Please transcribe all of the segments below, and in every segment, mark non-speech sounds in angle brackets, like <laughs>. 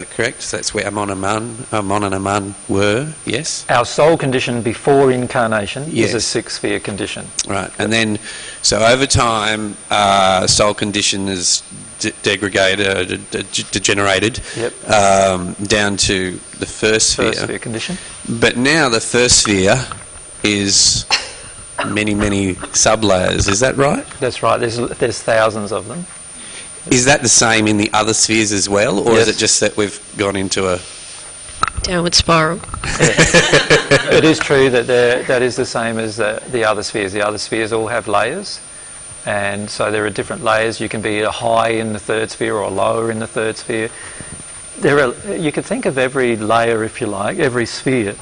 correct? So that's where Amon and Aman, Amon and Aman were, yes? Our soul condition before incarnation Yes. is a six sphere condition. Right. And then, so over time, uh, soul condition is de- degraded, uh, de- de- degenerated Yep. um, down to the first sphere. First sphere condition. But now the first sphere is many, many sub-layers. Is that right? That's right. There's there's thousands of them. Is that the same in the other spheres as well, or is it just that we've gone into a... Downward spiral. <laughs> it is true that that is the same as the, the other spheres. The other spheres all have layers, and so there are different layers. You can be a high in the third sphere or lower in the third sphere. There are, you could think of every layer, if you like, every sphere,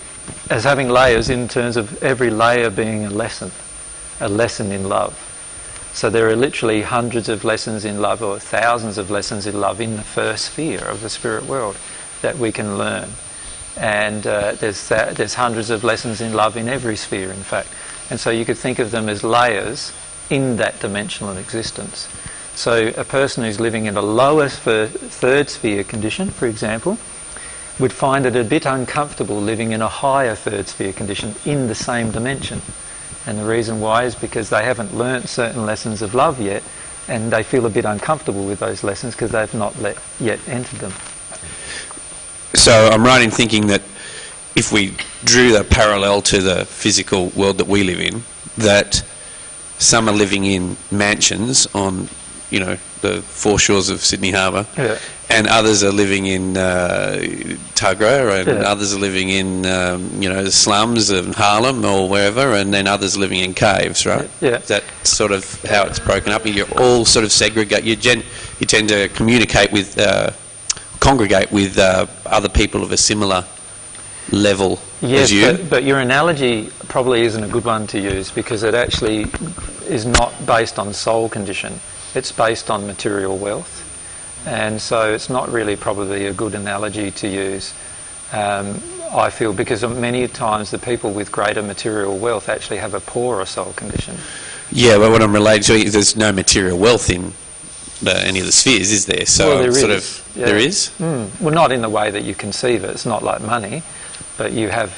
as having layers in terms of every layer being a lesson, a lesson in love. So there are literally hundreds of lessons in love or thousands of lessons in love in the first sphere of the spirit world that we can learn. And uh, there's, that, there's hundreds of lessons in love in every sphere, in fact. And so you could think of them as layers in that dimensional existence. So a person who's living in a lower third sphere condition, for example, would find it a bit uncomfortable living in a higher third sphere condition in the same dimension. And the reason why is because they haven't learnt certain lessons of love yet, and they feel a bit uncomfortable with those lessons because they've not let, yet entered them. So I'm right in thinking that if we drew the parallel to the physical world that we live in, that some are living in mansions on, you know, the foreshores of Sydney Harbour, Yeah. And others are living in uh, Tuggerah, and Yeah. others are living in, um, you know, slums of Harlem or wherever, and then others living in caves, right? Yeah. Is that sort of how it's broken up? You're all sort of segregate. You, gen- you tend to communicate with, uh, congregate with uh, other people of a similar level Yes, as you. But, but your analogy probably isn't a good one to use because it actually is not based on soul condition. It's based on material wealth. And so it's not really probably a good analogy to use, um, I feel, because many times the people with greater material wealth actually have a poorer soul condition. yeah, but what I'm relating to is there's no material wealth in the, any of the spheres, is there? So Well, there sort is, of yeah. there is. Mm. Well, not in the way that you conceive it. It's not like money, but you have,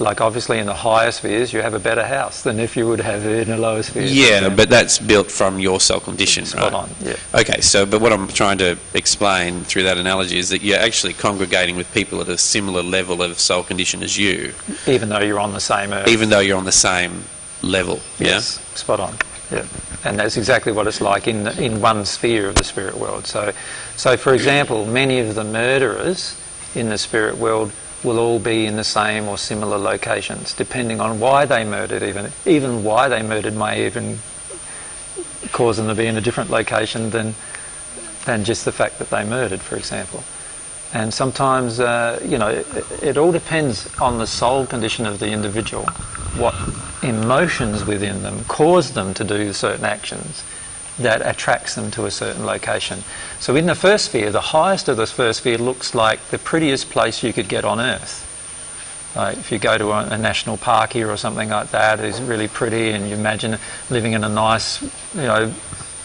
like obviously in the higher spheres, you have a better house than if you would have in a lower sphere. Yeah, but that's built from your soul condition, Spot right? on, yeah. Okay, so but what I'm trying to explain through that analogy is that you're actually congregating with people at a similar level of soul condition as you, Even though you're on the same earth. even though you're on the same level. Yes, spot on. Yeah, and that's exactly what it's like in in one sphere of the spirit world. So, so for example, many of the murderers in the spirit world will all be in the same or similar locations, depending on why they murdered. Even even why they murdered may even cause them to be in a different location than than just the fact that they murdered, for example. And sometimes, uh, you know, it, it all depends on the soul condition of the individual, what emotions within them cause them to do certain actions that attracts them to a certain location. So in the first sphere, the highest of the first sphere looks like the prettiest place you could get on earth. Like if you go to a, a national park here or something like that, it's really pretty, and you imagine living in a nice, you know,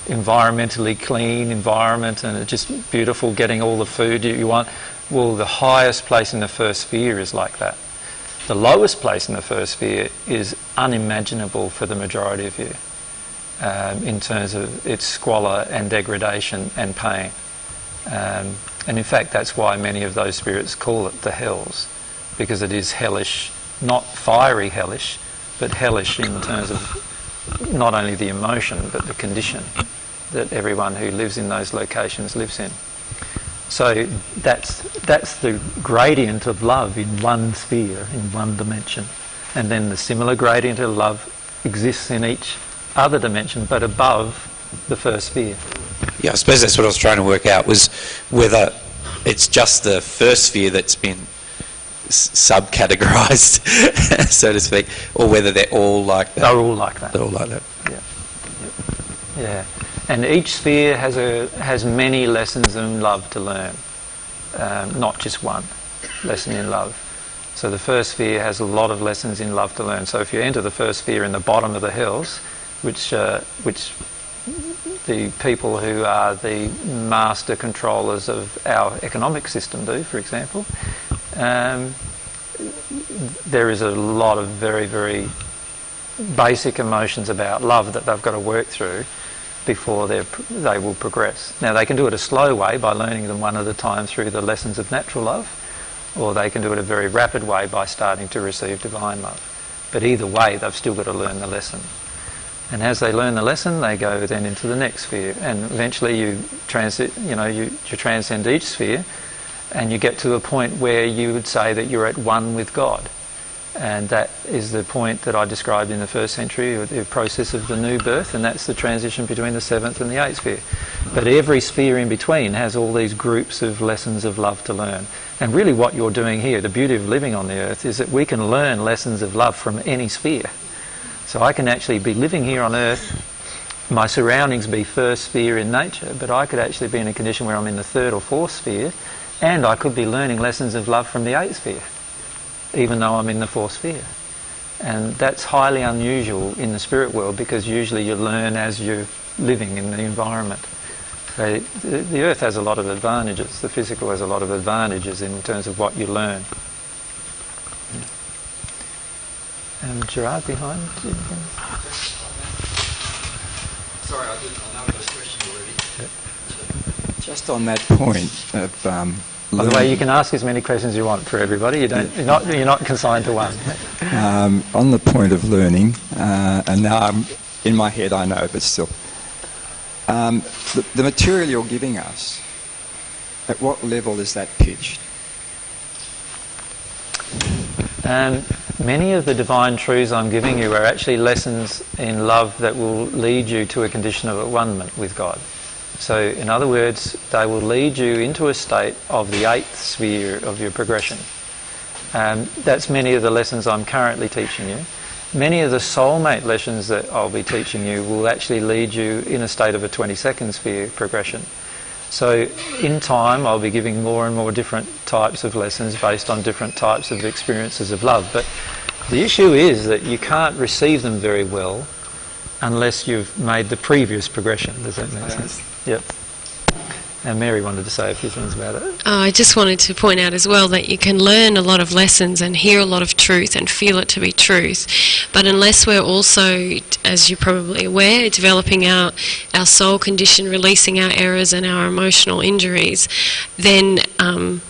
environmentally clean environment, and it's just beautiful, getting all the food you, you want. Well, the highest place in the first sphere is like that. The lowest place in the first sphere is unimaginable for the majority of you um, in terms of its squalor and degradation and pain. Um, and in fact, that's why many of those spirits call it the hells, because it is hellish, not fiery hellish, but hellish in terms of not only the emotion but the condition that everyone who lives in those locations lives in. So that's, that's the gradient of love in one sphere, in one dimension. And then the similar gradient of love exists in each other dimension, but above the first sphere. Yeah, I suppose that's what I was trying to work out was whether it's just the first sphere that's been subcategorized, <laughs> so to speak, or whether they're all like that. They're all like that. They're all like that. Yeah, and each sphere has a has many lessons in love to learn, um, not just one lesson in love. So the first sphere has a lot of lessons in love to learn. So if you enter the first sphere in the bottom of the hills, which uh, which the people who are the master controllers of our economic system do, for example. Um, there is a lot of very, very basic emotions about love that they've got to work through before they they will progress. Now, they can do it a slow way by learning them one at a time through the lessons of natural love, or they can do it a very rapid way by starting to receive divine love. But either way, they've still got to learn the lesson. And as they learn the lesson, they go then into the next sphere, and eventually you transit, you know, you, you transcend each sphere, and you get to a point where you would say that you're at one with God. And that is the point that I described in the first century, the process of the new birth, and that's the transition between the seventh and the eighth sphere. But every sphere in between has all these groups of lessons of love to learn. And really, what you're doing here, the beauty of living on the earth, is that we can learn lessons of love from any sphere. So I can actually be living here on earth, my surroundings be first sphere in nature, but I could actually be in a condition where I'm in the third or fourth sphere, and I could be learning lessons of love from the eighth sphere even though I'm in the fourth sphere. And that's highly unusual in the spirit world because usually you learn as you're living in the environment. The earth has a lot of advantages. The physical has a lot of advantages in terms of what you learn. And Gerard behind. Sorry, I didn't. I know this question already. Just on that point of um, by the way, you can ask as many questions as you want for everybody. You don't, you're, not, you're not consigned to one. Um, on the point of learning, uh, and now I'm, in my head I know, but still. Um, the, the material you're giving us, at what level is that pitched? Um, many of the divine truths I'm giving you are actually lessons in love that will lead you to a condition of at with God. So, in other words, they will lead you into a state of the eighth sphere of your progression. Um, that's many of the lessons I'm currently teaching you. Many of the soulmate lessons that I'll be teaching you will actually lead you in a state of a 22nd sphere progression. So, in time, I'll be giving more and more different types of lessons based on different types of experiences of love. But the issue is that you can't receive them very well unless you've made the previous progression. Does that make sense? Yep. And Mary wanted to say a few things about it. Oh, I just wanted to point out as well that you can learn a lot of lessons and hear a lot of truth and feel it to be truth, but unless we're also, as you're probably aware, developing our, our soul condition, releasing our errors and our emotional injuries, then um,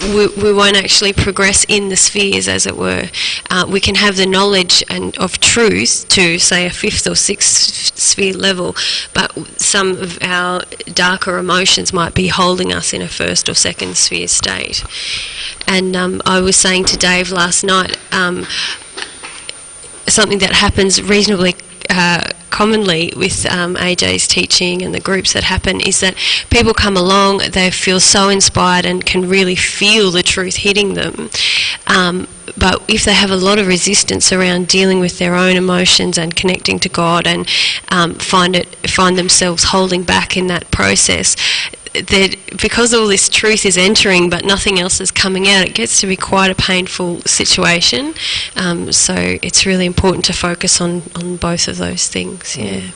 we, we, won't actually progress in the spheres, as it were. Uh, we can have the knowledge and of truth to, say, a fifth or sixth sphere level, but some of our darker emotions might be holding us in a first or second sphere state. And um, I was saying to Dave last night, um, something that happens reasonably uh, commonly with um, AJ's teaching and the groups that happen is that people come along, they feel so inspired and can really feel the truth hitting them. Um, but if they have a lot of resistance around dealing with their own emotions and connecting to God and um, find it find themselves holding back in that process, that because all this truth is entering but nothing else is coming out, it gets to be quite a painful situation. Um, so it's really important to focus on, on both of those things. Yeah.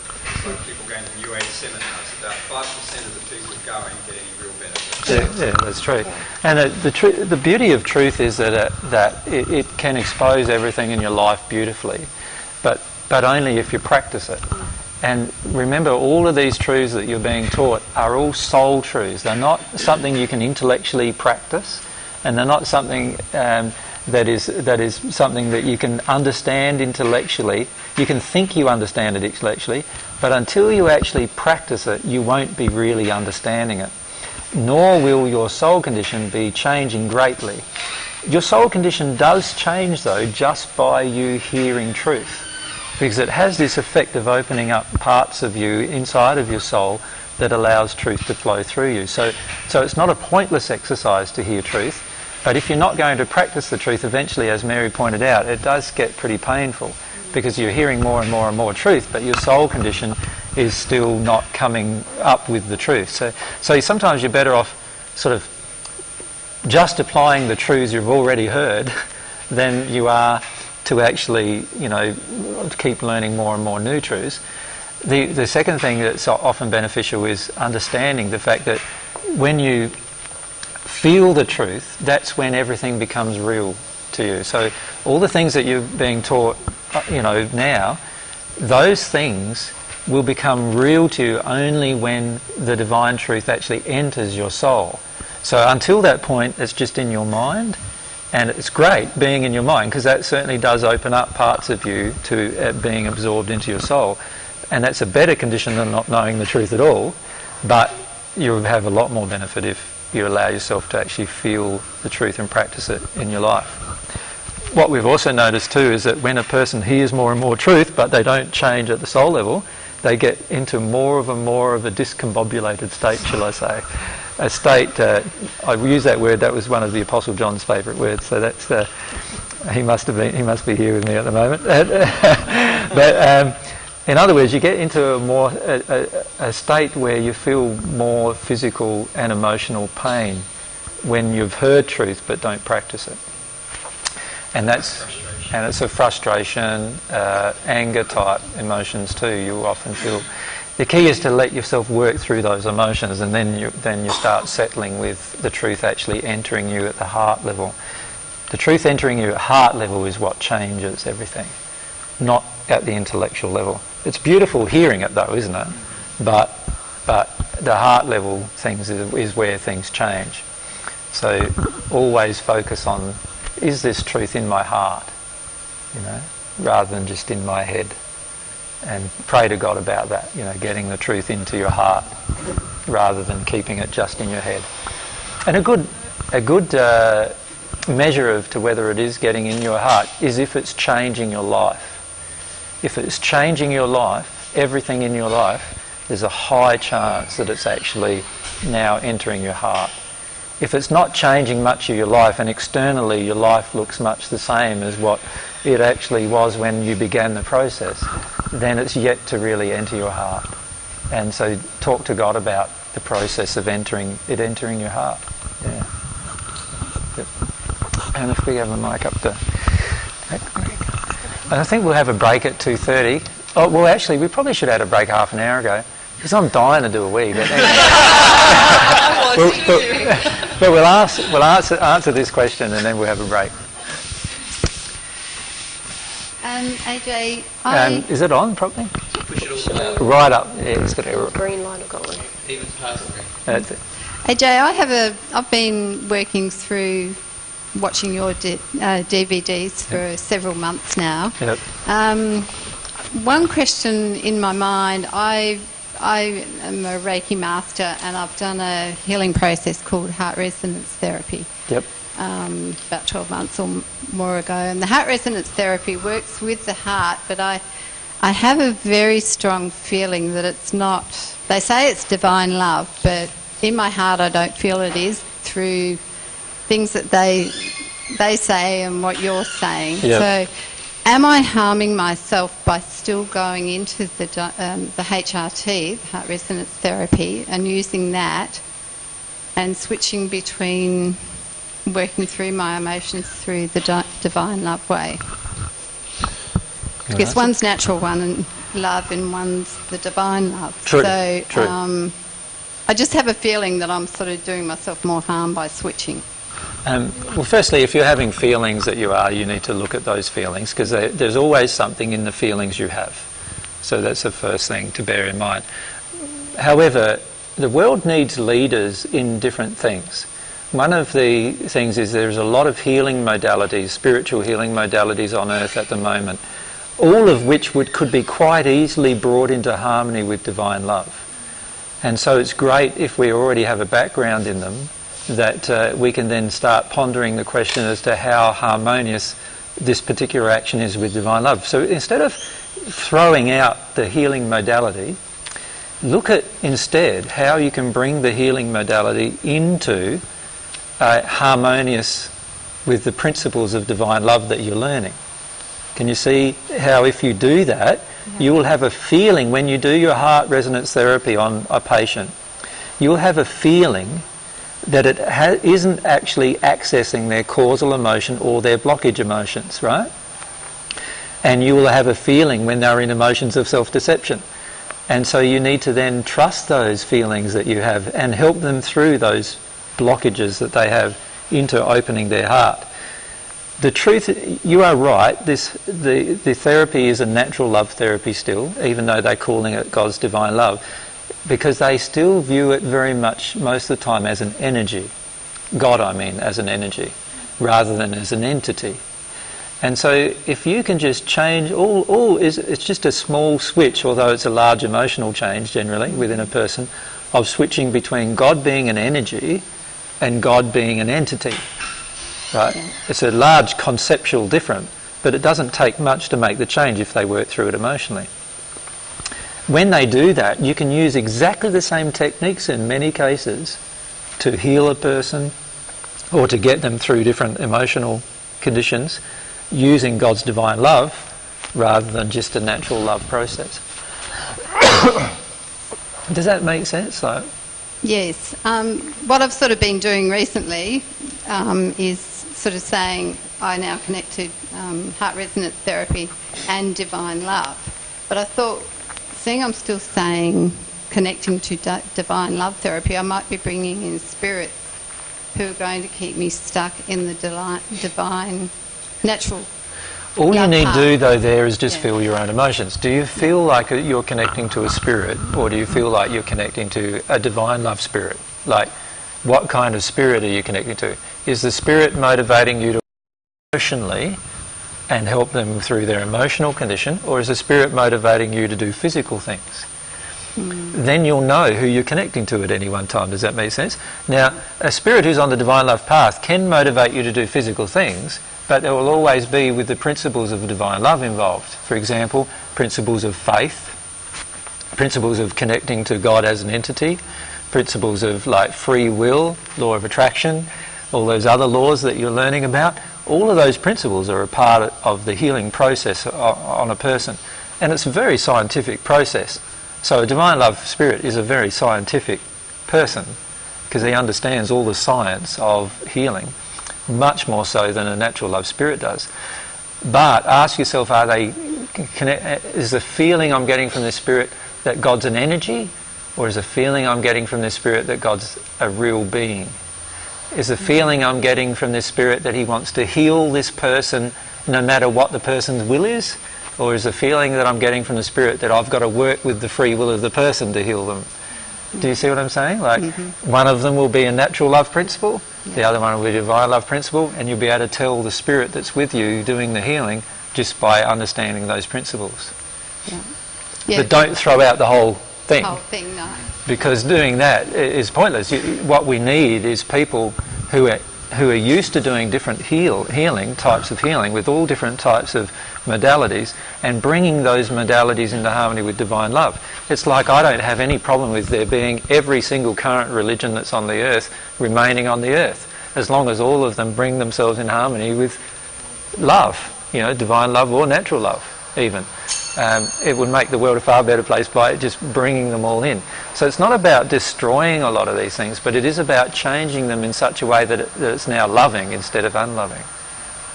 Yeah, yeah, that's true. And uh, the, tr- the beauty of truth is that, uh, that it, it, can expose everything in your life beautifully, but, but only if you practice it. And remember, all of these truths that you're being taught are all soul truths. They're not something you can intellectually practice, and they're not something um, that is that is something that you can understand intellectually. You can think you understand it intellectually, but until you actually practice it, you won't be really understanding it. Nor will your soul condition be changing greatly. Your soul condition does change, though, just by you hearing truth because it has this effect of opening up parts of you inside of your soul that allows truth to flow through you. So, so it's not a pointless exercise to hear truth, but if you're not going to practice the truth, eventually, as Mary pointed out, it does get pretty painful because you're hearing more and more and more truth, but your soul condition is still not coming up with the truth. So, so sometimes you're better off sort of just applying the truths you've already heard <laughs> than you are to actually, you know, keep learning more and more new truths. the, the second thing that's often beneficial is understanding the fact that when you feel the truth, that's when everything becomes real to you. So all the things that you're being taught, uh, you know, now, those things will become real to you only when the divine truth actually enters your soul. So until that point, it's just in your mind, and it's great being in your mind because that certainly does open up parts of you to uh, being absorbed into your soul, and that's a better condition than not knowing the truth at all. But you have a lot more benefit if you allow yourself to actually feel the truth and practice it in your life. What we've also noticed too is that when a person hears more and more truth, but they don't change at the soul level, they get into more of a more of a discombobulated state, shall I say. A state, uh, I use that word, that was one of the Apostle John's favourite words, so that's, uh, he must have been, he must be here with me at the moment. <laughs> but um, in other words, you get into a more, a, a, a state where you feel more physical and emotional pain when you've heard truth but don't practice it. And that's and it's a frustration, uh, anger type emotions too. You often feel. The key is to let yourself work through those emotions, and then you then you start settling with the truth actually entering you at the heart level. The truth entering you at heart level is what changes everything, not at the intellectual level. It's beautiful hearing it though, isn't it? But but the heart level things is, is where things change. So always focus on is this truth in my heart? You know, rather than just in my head. And pray to God about that, you know, getting the truth into your heart rather than keeping it just in your head. And a good, a good uh, measure of to whether it is getting in your heart is if it's changing your life. If it's changing your life, everything in your life, there's a high chance that it's actually now entering your heart. If it's not changing much of your life and externally your life looks much the same as what it actually was when you began the process, then it's yet to really enter your heart. And so talk to God about the process of entering it entering your heart. Yeah. And if we have a mic up there. and I think we'll have a break at 2.30. Oh, well, actually, we probably should have had a break half an hour ago because I'm dying to do a wee. But, anyway. <laughs> we'll, but, but we'll, ask, we'll answer, answer this question and then we'll have a break. Um, AJ, I... Um, is it on properly? Right up. Yeah, it's got a green light or gold. Even past That's it. AJ, I have a. I've been working through watching your uh, DVDs for yep. several months now. Yep. Um, one question in my mind, I I am a Reiki master and I've done a healing process called heart resonance therapy. Yep um, about 12 months or more ago. And the heart resonance therapy works with the heart, but I, I have a very strong feeling that it's not, they say it's divine love, but in my heart I don't feel it is through things that they, they say and what you're saying. Yep. So am I harming myself by still going into the, um, the HRT, the heart resonance therapy, and using that and switching between working through my emotions through the di- divine love way. Because one's natural one and love and one's the divine love. True. So True. Um, I just have a feeling that I'm sort of doing myself more harm by switching. Um, well, firstly, if you're having feelings that you are, you need to look at those feelings because there's always something in the feelings you have. So that's the first thing to bear in mind. However, the world needs leaders in different things. One of the things is there's a lot of healing modalities, spiritual healing modalities on earth at the moment, all of which would, could be quite easily brought into harmony with divine love. And so it's great if we already have a background in them that uh, we can then start pondering the question as to how harmonious this particular action is with divine love. So instead of throwing out the healing modality, look at instead how you can bring the healing modality into uh, harmonious with the principles of divine love that you're learning. Can you see how, if you do that, yeah. you will have a feeling when you do your heart resonance therapy on a patient, you'll have a feeling that it ha- isn't actually accessing their causal emotion or their blockage emotions, right? And you will have a feeling when they're in emotions of self deception And so you need to then trust those feelings that you have and help them through those blockages that they have into opening their heart. The truth, you are right, this, the, the therapy is a natural love therapy still, even though they're calling it God's divine love, because they still view it very much, most of the time, as an energy. God, I mean, as an energy, rather than as an entity. And so if you can just change, all, all is, it's just a small switch, although it's a large emotional change generally within a person, of switching between God being an energy and God being an entity. Right? Yeah. It's a large conceptual difference, but it doesn't take much to make the change if they work through it emotionally. When they do that, you can use exactly the same techniques in many cases to heal a person or to get them through different emotional conditions using God's divine love rather than just a natural love process. <coughs> Does that make sense? Though? Yes. Um, what I've sort of been doing recently um, is sort of saying I now connect to um, heart resonance therapy and divine love. But I thought, seeing I'm still saying connecting to di- divine love therapy, I might be bringing in spirits who are going to keep me stuck in the deli- divine, natural. All you need to do though there is just Yeah. feel your own emotions. Do you feel like you're connecting to a spirit or do you feel like you're connecting to a divine love spirit? Like what kind of spirit are you connecting to? Is the spirit motivating you to emotionally and help them through their emotional condition or is the spirit motivating you to do physical things? Hmm. then you'll know who you're connecting to at any one time. Does that make sense? Now, a spirit who's on the divine love path can motivate you to do physical things, but there will always be with the principles of divine love involved. For example, principles of faith, principles of connecting to God as an entity, principles of like free will, law of attraction, all those other laws that you're learning about. All of those principles are a part of the healing process on a person. And it's a very scientific process. So a divine love spirit is a very scientific person because he understands all the science of healing, much more so than a natural love spirit does. But ask yourself, are they is the feeling I'm getting from this spirit that God's an energy, or is the feeling I'm getting from this spirit that God's a real being? Is the feeling I'm getting from this spirit that He wants to heal this person no matter what the person's will is? Or is the feeling that I'm getting from the spirit that I've got to work with the free will of the person to heal them? Do you see what I'm saying? Like mm-hmm. one of them will be a natural love principle, the other one will be a divine love principle, and you'll be able to tell the spirit that's with you doing the healing just by understanding those principles. Yeah. Yeah, But don't throw out the whole thing whole thing, no. Because doing that is pointless. What we need is people who are who are used to doing different heal, healing types of healing with all different types of modalities and bringing those modalities into harmony with divine love. It's like I don't have any problem with there being every single current religion that's on the earth remaining on the earth as long as all of them bring themselves in harmony with love, you know, divine love or natural love even. Um, it would make the world a far better place by just bringing them all in. So it's not about destroying a lot of these things, but it is about changing them in such a way that, it, that it's now loving instead of unloving.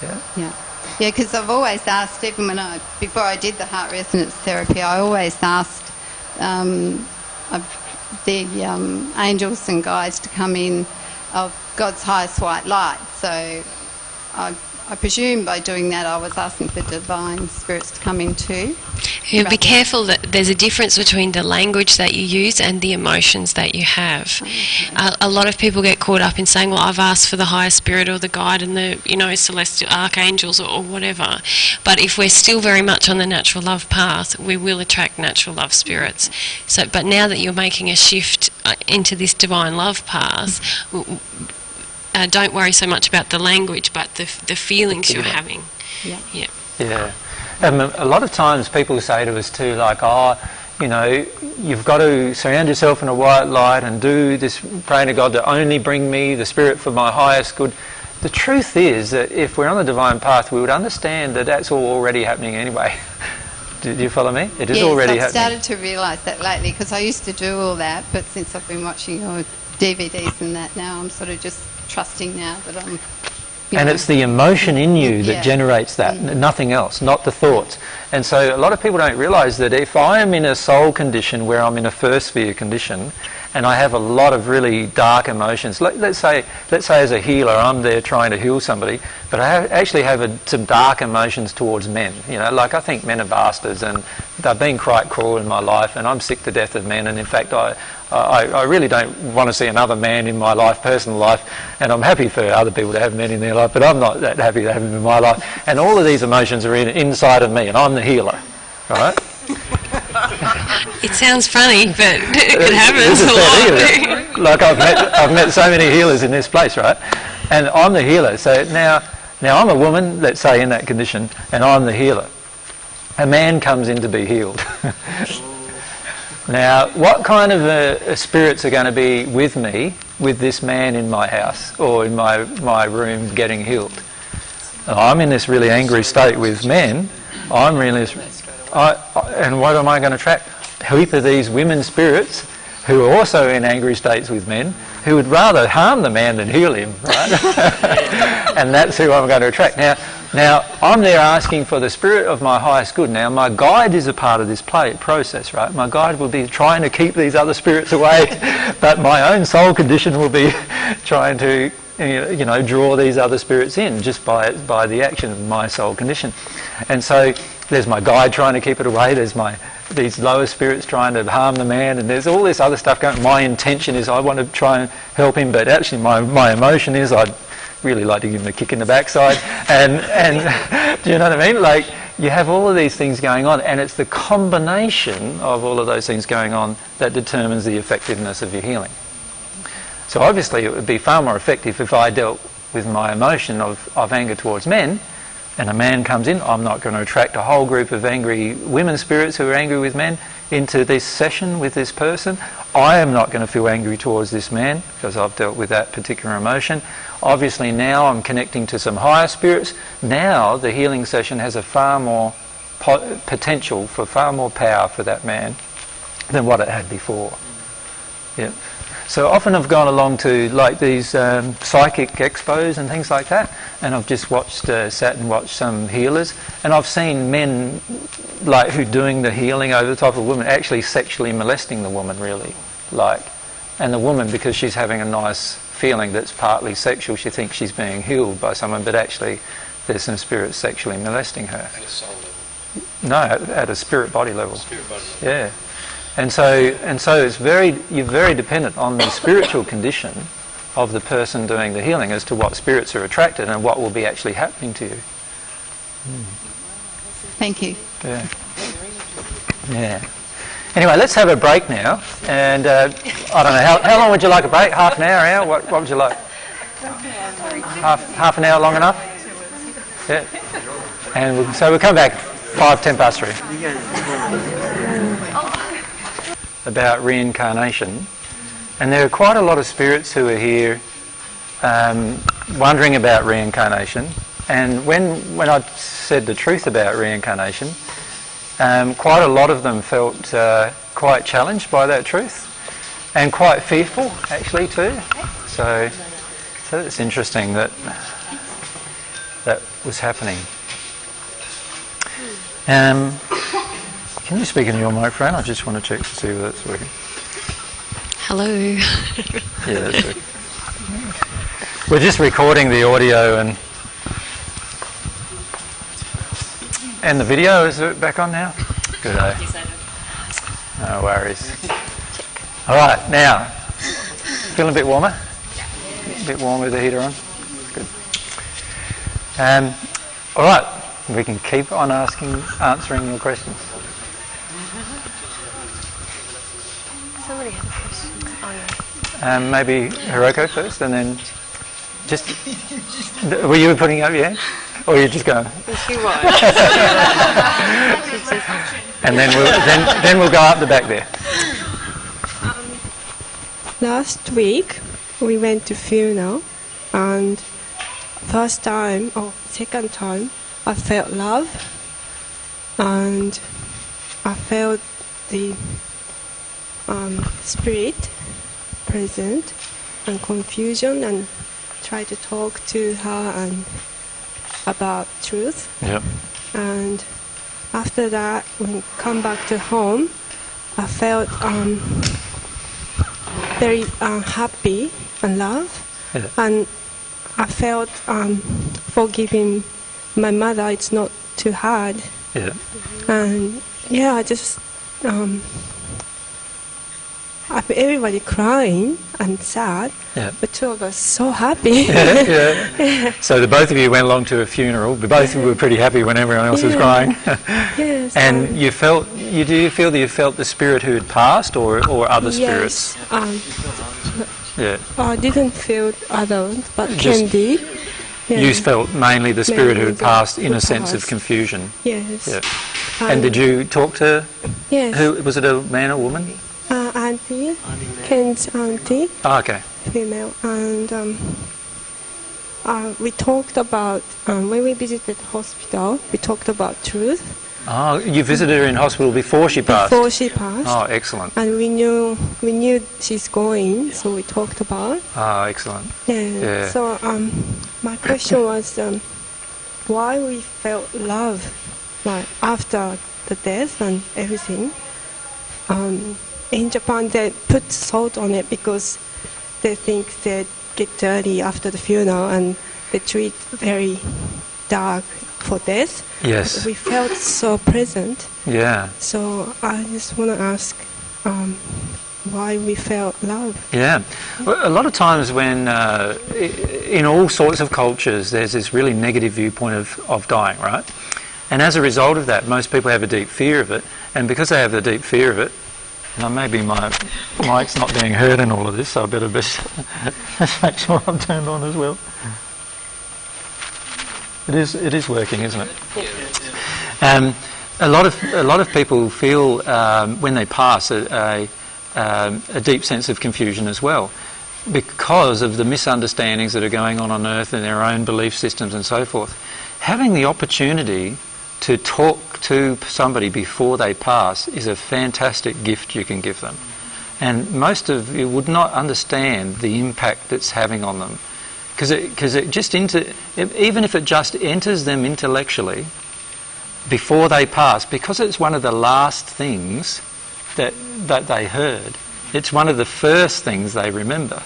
Yeah? Yeah. Yeah, because I've always asked, even when I, before I did the heart resonance therapy, I always asked um, the um, angels and guides to come in of God's highest white light. So I, I presume by doing that I was asking for divine spirits to come in too. Yeah, be careful that there's a difference between the language that you use and the emotions that you have. Uh, a lot of people get caught up in saying, "Well, I've asked for the higher spirit or the guide and the you know celestial archangels or, or whatever." But if we're still very much on the natural love path, we will attract natural love spirits. So, but now that you're making a shift uh, into this divine love path. w- w- Uh, don't worry so much about the language, but the, the feelings you're feeling. having. Yeah. Yeah. Yeah. Um, a lot of times people say to us too, like, oh, you know, you've got to surround yourself in a white light and do this, praying to God to only bring me the Spirit for my highest good. The truth is that if we're on the divine path, we would understand that that's all already happening anyway. <laughs> do, do you follow me? It is yes, already I've happening. started to realise that lately because I used to do all that, but since I've been watching your DVDs and that now, I'm sort of just trusting now that I'm And know. it's the emotion in you that Yeah. generates that, mm. n- nothing else, not the thoughts. And so a lot of people don't realise that if I am in a soul condition where I'm in a first sphere condition, and I have a lot of really dark emotions. Let, let's say, let's say as a healer, I'm there trying to heal somebody, but I have, actually have a, some dark emotions towards men. You know, like I think men are bastards, and they've been quite cruel in my life, and I'm sick to death of men. And in fact, I, I, I really don't want to see another man in my life, personal life, and I'm happy for other people to have men in their life, but I'm not that happy to have them in my life. And all of these emotions are in, inside of me, and I'm the healer, right? It sounds funny, but <laughs> it happens a lot. Like I've met, I've met so many healers in this place, right? And I'm the healer. So now, now I'm a woman, let's say, in that condition, and I'm the healer. A man comes in to be healed. <laughs> now, what kind of uh, spirits are going to be with me, with this man in my house or in my, my room getting healed? I'm in this really angry state with men. I'm really, I, I- and what am I going to attract? A heap of these women spirits who are also in angry states with men, who would rather harm the man than heal him, right? <laughs> and that's who I'm going to attract. Now, now I'm there asking for the spirit of my highest good. Now, my guide is a part of this play process, right? My guide will be trying to keep these other spirits away, <laughs> but my own soul condition will be <laughs> trying to you know, draw these other spirits in just by, by the action of my soul condition. And so there's my guide trying to keep it away, there's my these lower spirits trying to harm the man, and there's all this other stuff going My intention is I want to try and help him, but actually my, my emotion is I'd really like to give him a kick in the backside. And, and <laughs> do you know what I mean? Like, you have all of these things going on, and it's the combination of all of those things going on that determines the effectiveness of your healing. So obviously it would be far more effective if I dealt with my emotion of, of anger towards men and a man comes in, I'm not going to attract a whole group of angry women spirits who are angry with men into this session with this person. I am not going to feel angry towards this man because I've dealt with that particular emotion. Obviously now I'm connecting to some higher spirits. Now the healing session has a far more po- potential for far more power for that man than what it had before. Yeah. So often I've gone along to like these um, psychic expos and things like that, and I've just watched, uh, sat and watched some healers, and I've seen men like who doing the healing over the top of a woman actually sexually molesting the woman, really, like, and the woman because she's having a nice feeling that's partly sexual, she thinks she's being healed by someone, but actually there's some spirit sexually molesting her. At a soul level. No, at, at a spirit body level. Spirit body. Yeah. And so, and so it's very, you're very dependent on the spiritual condition of the person doing the healing as to what spirits are attracted and what will be actually happening to you. Thank you. Yeah. Yeah. Anyway, let's have a break now. And uh, I don't know, how, how long would you like a break? Half an hour, hour? What, what would you like? Half, half an hour long enough? Yeah. And we'll, so we'll come back five, ten past three. About reincarnation. And there are quite a lot of spirits who are here um, wondering about reincarnation. And when, when I said the truth about reincarnation, um, quite a lot of them felt uh, quite challenged by that truth and quite fearful, actually, too. So, so it's interesting that that was happening. Um, can you speak into your microphone? I just want to check to see whether it's working. Hello. Yeah, that's working. We're just recording the audio and and the video. Is it back on now? Good day. No worries. All right, now feeling a bit warmer. A bit warmer with the heater on. Good. Um, all right, we can keep on asking, answering your questions. Somebody had a question. Oh, yeah. Um, maybe Hiroko first, and then just. Were you putting up your hand, or you're just going? She was. And then we'll then then we'll go up the back there. Last week we went to funeral and first time or second time I felt love and I felt the um, spirit present and confusion and tried to talk to her and about truth. Yep. And after that, when come back to home, I felt um, very uh, happy and love, Yeah. and I felt um, forgiving my mother. It's not too hard, Yeah. and yeah, I just um, everybody crying and sad, Yeah. but two of us so happy. <laughs> yeah, <laughs> yeah. So the both of you went along to a funeral. but Both of you were pretty happy when everyone else was crying. <laughs> yes, and um, you felt, you do you feel that you felt the spirit who had passed, or or other spirits? yes, um, Yeah. I didn't feel others, but Just-. Yeah. You felt mainly the spirit who had passed in a sense of confusion. Yes. Yeah. And did you talk to Yes. who was it a man or woman? Uh, auntie, Ken's auntie, Oh, okay. female, and um, uh, we talked about um, when we visited the hospital. We talked about truth Oh, you visited her in hospital before she passed. before she passed, Oh, excellent. and we knew we knew she's going, so we talked about. Oh, excellent. Yeah. Yeah. So um, my question was um, why we felt love like after the death and everything. Um, in Japan, they put salt on it because they think they get dirty after the funeral and they treat very dark for death. Yes. We felt so present. Yeah. So I just want to ask um, why we felt love. Yeah. Well, a lot of times when, uh, in all sorts of cultures, there's this really negative viewpoint of, of dying, right? And as a result of that, most people have a deep fear of it. And because they have the deep fear of it, now maybe my mic's not being heard in all of this, so I better <laughs> best make sure I'm turned on as well. It is, it is working, isn't it? Um, a lot of a lot of people feel um, when they pass a, a, um, a deep sense of confusion as well, because of the misunderstandings that are going on on Earth and their own belief systems and so forth. Having the opportunity to talk to somebody before they pass is a fantastic gift you can give them, and most of you would not understand the impact it's having on them, because it, because it just into even if it just enters them intellectually before they pass, because it's one of the last things that, that they heard, it's one of the first things they remember.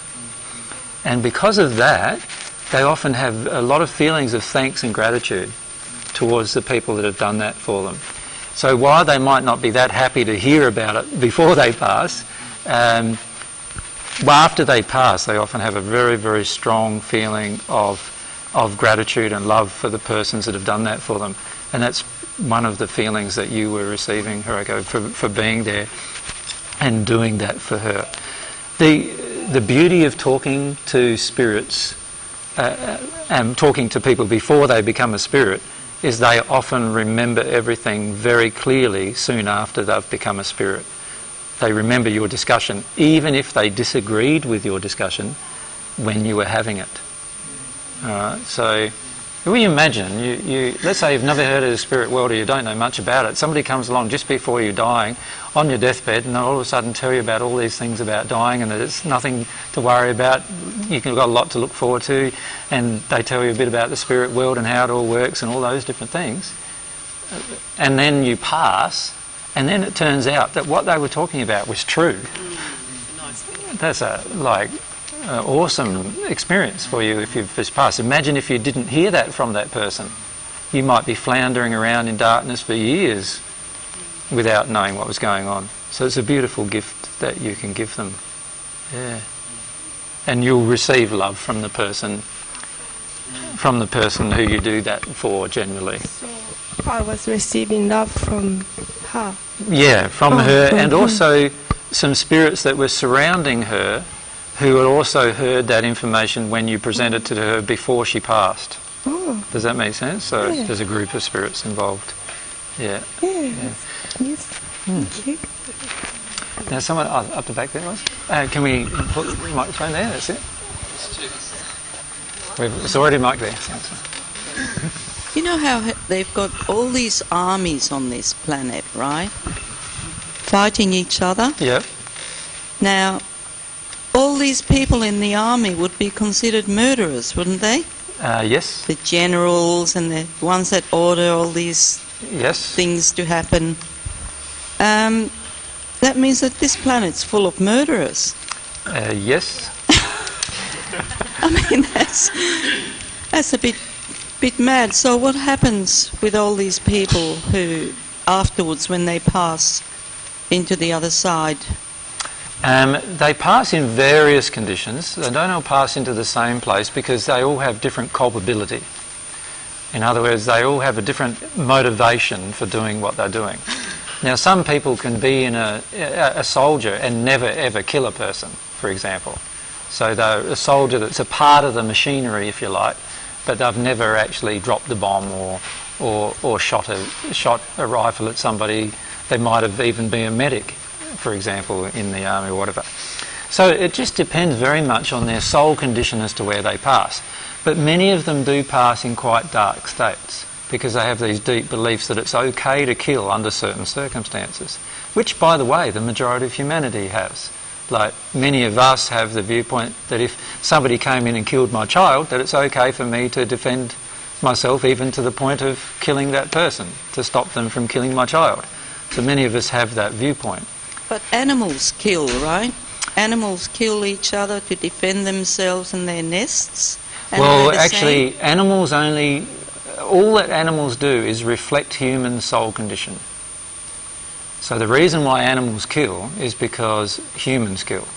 And because of that, they often have a lot of feelings of thanks and gratitude towards the people that have done that for them. So while they might not be that happy to hear about it before they pass, um, after they pass, they often have a very, very strong feeling of, of gratitude and love for the persons that have done that for them. And that's one of the feelings that you were receiving, Hiroko, for, for being there and doing that for her. The, the beauty of talking to spirits uh, and talking to people before they become a spirit is they often remember everything very clearly soon after they've become a spirit. They remember your discussion, even if they disagreed with your discussion when you were having it. Alright, so can you imagine, you, you, let's say you've never heard of the spirit world or you don't know much about it, somebody comes along just before you're dying on your deathbed and they all of a sudden tell you about all these things about dying and that it's nothing to worry about, you've got a lot to look forward to and they tell you a bit about the spirit world and how it all works and all those different things. And then you pass and then it turns out that what they were talking about was true. Mm, That's a, like, uh, awesome experience for you if you've just passed. Imagine if you didn't hear that from that person. You might be floundering around in darkness for years without knowing what was going on. So it's a beautiful gift that you can give them. Yeah. And you'll receive love from the person from the person who you do that for generally. So I was receiving love from her. Yeah, from Oh, her, and also some spirits that were surrounding her who had also heard that information when you presented it to her before she passed. Oh, Does that make sense? So Yeah. there's a group of spirits involved. Yeah. yeah. Yes. Hmm. Thank you. Now, someone oh, up the back there was. Uh, can we put the microphone there? That's it. We've, it's already mic there. You know how they've got all these armies on this planet, right? Fighting each other. Yep. Now, all these people in the army would be considered murderers, wouldn't they? Uh, yes, The generals and the ones that order all these yes. things to happen. Um, that means that this planet's full of murderers. Uh, yes. <laughs> I mean, that's, that's a bit, bit mad. So what happens with all these people who, afterwards, when they pass into the other side, Um, they pass in various conditions. They don't all pass into the same place because they all have different culpability. In other words, they all have a different motivation for doing what they're doing. Now, some people can be in a, a soldier and never ever kill a person, for example. So they're a soldier that's a part of the machinery, if you like, but they've never actually dropped a bomb or, or, or shot, a, shot a rifle at somebody. They might have even been a medic, for example, in the army or whatever. So it just depends very much on their soul condition as to where they pass. But many of them do pass in quite dark states because they have these deep beliefs that it's okay to kill under certain circumstances, which, by the way, the majority of humanity has. Like many of us have the viewpoint that if somebody came in and killed my child, that it's okay for me to defend myself even to the point of killing that person to stop them from killing my child. So many of us have that viewpoint. But animals kill, right? Animals kill each other to defend themselves and their nests. And well, actually, same? animals only. All that animals do is reflect human soul condition. So the reason why animals kill is because humans kill.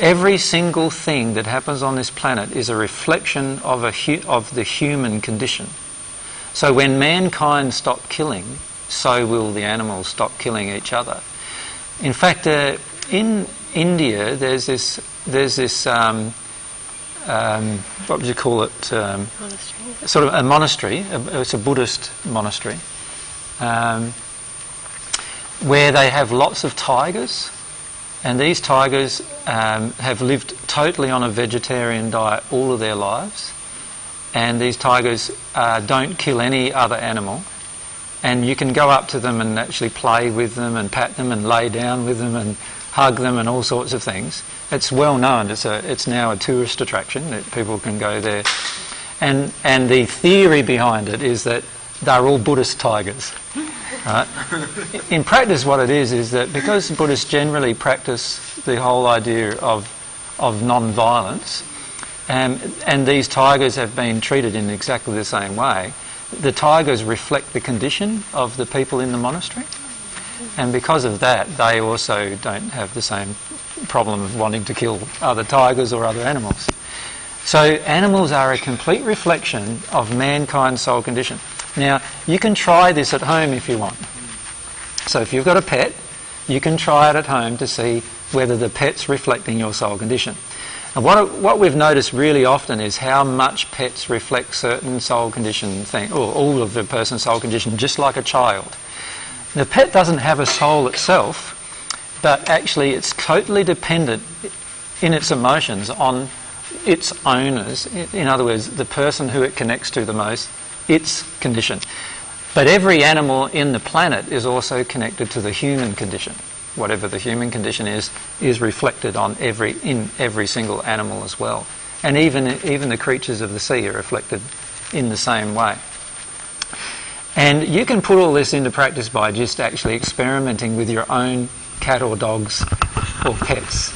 Every single thing that happens on this planet is a reflection of, a hu- of the human condition. So when mankind stop killing, so will the animals stop killing each other. In fact, uh, in India, there's this, there's this um, um, what would you call it? Um, sort of a monastery. a- It's a Buddhist monastery, um, where they have lots of tigers, and these tigers um, have lived totally on a vegetarian diet all of their lives. And these tigers uh, don't kill any other animal. And you can go up to them and actually play with them and pat them and lay down with them and hug them and all sorts of things. It's well known. It's, a, it's now a tourist attraction that people can go there. And, and the theory behind it is that they're all Buddhist tigers. Right? <laughs> In practice, what it is is that because Buddhists generally practice the whole idea of, of non-violence, um, and these tigers have been treated in exactly the same way, the tigers reflect the condition of the people in the monastery. And because of that, they also don't have the same problem of wanting to kill other tigers or other animals. So animals are a complete reflection of mankind's soul condition. Now, you can try this at home if you want. So if you've got a pet, you can try it at home to see whether the pet's reflecting your soul condition. And what, what we've noticed really often is how much pets reflect certain soul condition thing, or all of the person's soul condition, just like a child. The pet doesn't have a soul itself, but actually it's totally dependent in its emotions on its owners. In other words, the person who it connects to the most, its condition. But every animal in the planet is also connected to the human condition. Whatever the human condition is, is reflected on every in every single animal as well. And even even the creatures of the sea are reflected in the same way. And you can put all this into practice by just actually experimenting with your own cat or dog's or pet's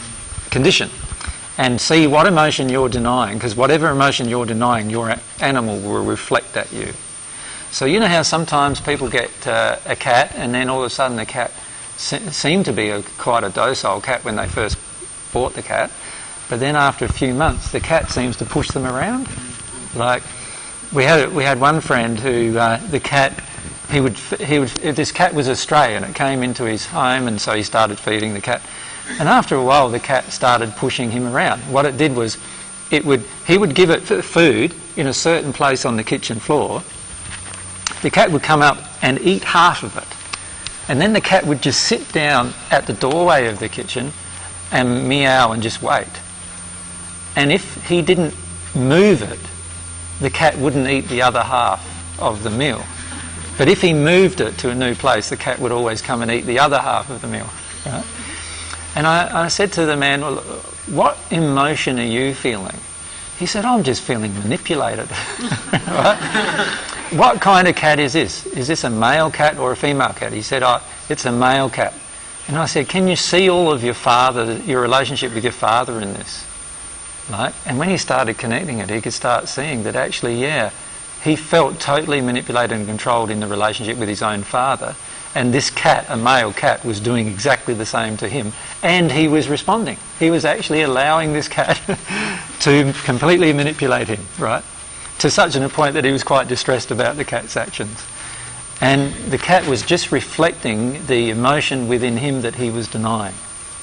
condition and see what emotion you're denying because whatever emotion you're denying, your animal will reflect at you. So you know how sometimes people get uh, a cat and then all of a sudden the cat se- seemed to be a, quite a docile cat when they first bought the cat, but then after a few months the cat seems to push them around. Like we had we had one friend who uh, the cat he would he would this cat was a stray and it came into his home and so he started feeding the cat, and after a while the cat started pushing him around. What it did was it would he would give it food in a certain place on the kitchen floor. The cat would come up and eat half of it. And then the cat would just sit down at the doorway of the kitchen and meow and just wait. And if he didn't move it, the cat wouldn't eat the other half of the meal. But if he moved it to a new place, the cat would always come and eat the other half of the meal. Right? And I, I said to the man, well, what emotion are you feeling? He said, I'm just feeling manipulated. <laughs> right? What kind of cat is this? Is this a male cat or a female cat? He said, oh, it's a male cat. And I said, can you see all of your father, your relationship with your father in this? Right? And when he started connecting it, he could start seeing that actually, yeah, he felt totally manipulated and controlled in the relationship with his own father. And this cat, a male cat, was doing exactly the same to him. And he was responding. He was actually allowing this cat <laughs> to completely manipulate him, right? To such an point that he was quite distressed about the cat's actions. And the cat was just reflecting the emotion within him that he was denying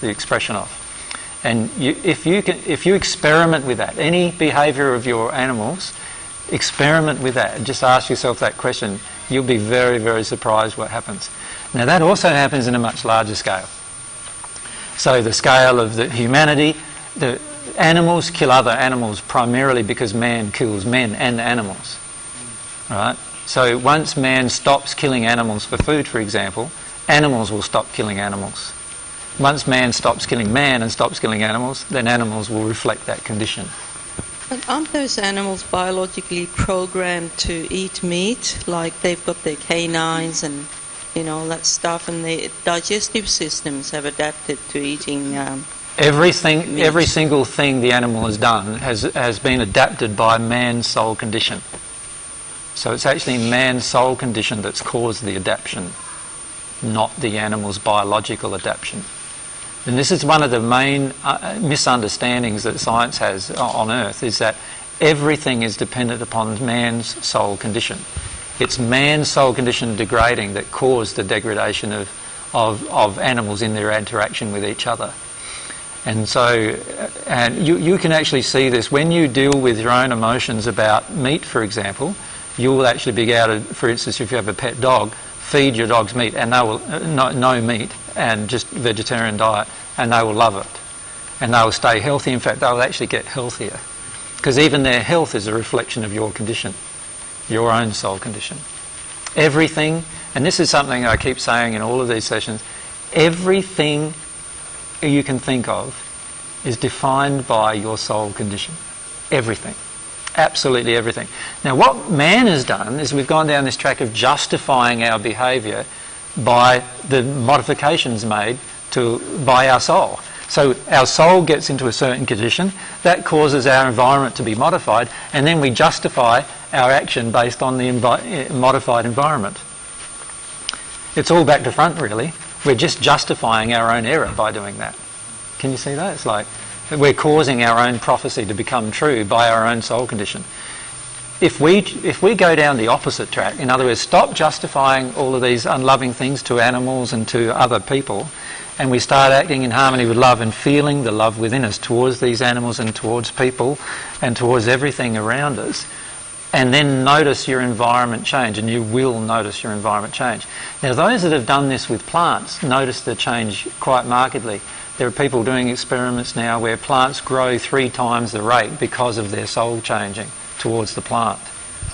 the expression of. And you, if, you can, if you experiment with that, any behaviour of your animals, experiment with that and just ask yourself that question, you'll be very, very surprised what happens. Now, that also happens in a much larger scale. So, the scale of the humanity, the animals kill other animals primarily because man kills men and animals. Right? So, once man stops killing animals for food, for example, animals will stop killing animals. Once man stops killing man and stops killing animals, then animals will reflect that condition. But aren't those animals biologically programmed to eat meat? Like they've got their canines and you know all that stuff, and their digestive systems have adapted to eating. Um, Everything, Meat. every single thing the animal has done has, has been adapted by man's soul condition. So it's actually man's soul condition that's caused the adaptation, not the animal's biological adaptation. And this is one of the main uh, misunderstandings that science has on Earth is that everything is dependent upon man's soul condition. It's man's soul condition degrading that caused the degradation of, of, of animals in their interaction with each other. And so, uh, and you, you can actually see this when you deal with your own emotions about meat, for example. You will actually be able to, for instance, if you have a pet dog, feed your dogs meat, and they will uh, no, no meat and just vegetarian diet, and they will love it, and they will stay healthy. In fact, they will actually get healthier, because even their health is a reflection of your condition, your own soul condition. Everything, and this is something I keep saying in all of these sessions, everything you can think of is defined by your soul condition. Everything. Absolutely everything. Now, what man has done is we've gone down this track of justifying our behaviour by the modifications made to, by our soul. So our soul gets into a certain condition, that causes our environment to be modified, and then we justify our action based on the envi- eh, modified environment. It's all back to front, really. We're just justifying our own error by doing that. Can you see that? It's like we're causing our own prophecy to become true by our own soul condition. If we, if we go down the opposite track, in other words, stop justifying all of these unloving things to animals and to other people, and we start acting in harmony with love and feeling the love within us towards these animals and towards people and towards everything around us, and then notice your environment change, and you will notice your environment change. Now, those that have done this with plants notice the change quite markedly. There are people doing experiments now where plants grow three times the rate because of their soul changing towards the plant.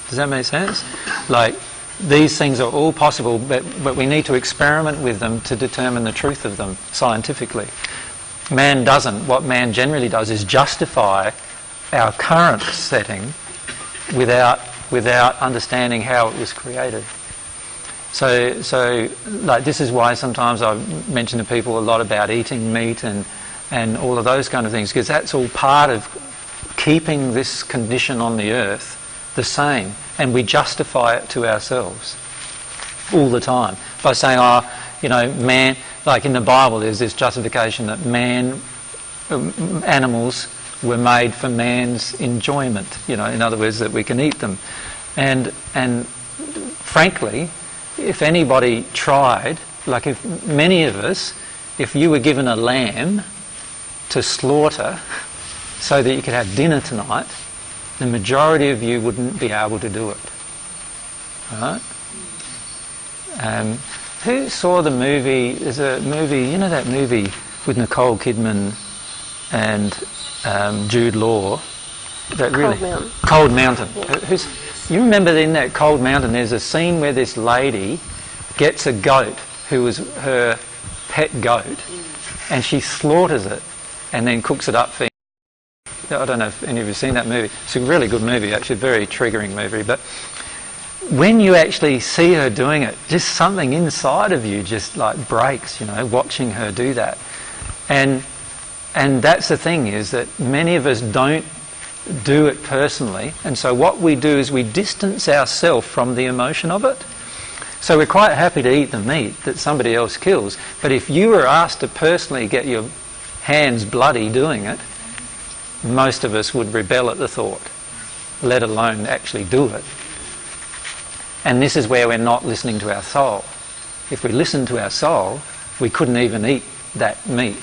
Does that make sense? Like, these things are all possible, but, but we need to experiment with them to determine the truth of them scientifically. Man doesn't. What man generally does is justify our current setting without, without understanding how it was created. So, so like this is why sometimes I mention to people a lot about eating meat and, and all of those kind of things, because that's all part of keeping this condition on the earth the same, and we justify it to ourselves all the time by saying, oh, you know, man, like in the Bible, there's this justification that man, um, animals were made for man's enjoyment, you know, in other words, that we can eat them. And, and frankly, if anybody tried, like if many of us, if you were given a lamb to slaughter so that you could have dinner tonight, the majority of you wouldn't be able to do it. Right? Um, who saw the movie? There's a movie, you know that movie with Nicole Kidman and um, Jude Law? That really Mountain. Cold Mountain. Who's, you remember in that Cold Mountain, there's a scene where this lady gets a goat who was her pet goat, and she slaughters it and then cooks it up for I don't know if any of you have seen that movie. It's a really good movie, actually, a very triggering movie. But when you actually see her doing it, just something inside of you just like breaks, you know, watching her do that. And and that's the thing is that many of us don't do it personally, and so what we do is we distance ourselves from the emotion of it. So we're quite happy to eat the meat that somebody else kills, but if you were asked to personally get your hands bloody doing it, most of us would rebel at the thought, let alone actually do it. And this is where we're not listening to our soul. If we listened to our soul, we couldn't even eat that meat.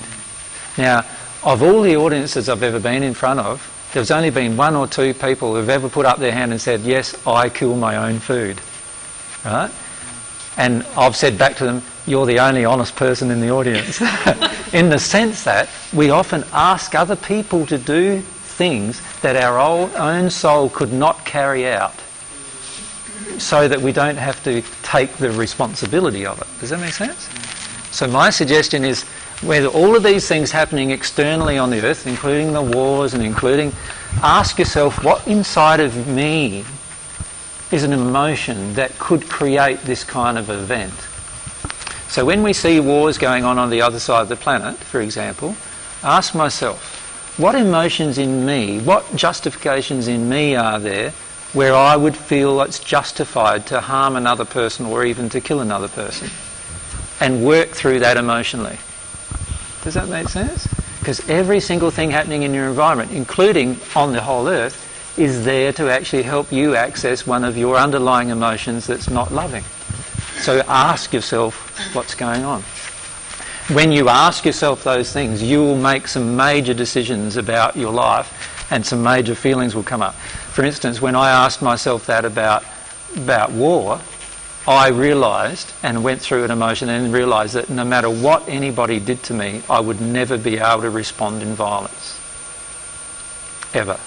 Now, of all the audiences I've ever been in front of, there's only been one or two people who've ever put up their hand and said, Yes, I kill my own food. Right? And I've said back to them, You're the only honest person in the audience. <laughs> in the sense that we often ask other people to do things that our own soul could not carry out so that we don't have to take the responsibility of it. Does that make sense? So my suggestion is whether all of these things happening externally on the earth, including the wars and including, ask yourself what inside of me is an emotion that could create this kind of event. So when we see wars going on on the other side of the planet, for example, ask myself, what emotions in me, what justifications in me are there where I would feel it's justified to harm another person or even to kill another person? And work through that emotionally. Does that make sense? Because every single thing happening in your environment, including on the whole earth, is there to actually help you access one of your underlying emotions that's not loving. So ask yourself what's going on. When you ask yourself those things, you will make some major decisions about your life and some major feelings will come up. For instance, when I asked myself that about, about war, I realised and went through an emotion and realised that no matter what anybody did to me, I would never be able to respond in violence. Ever.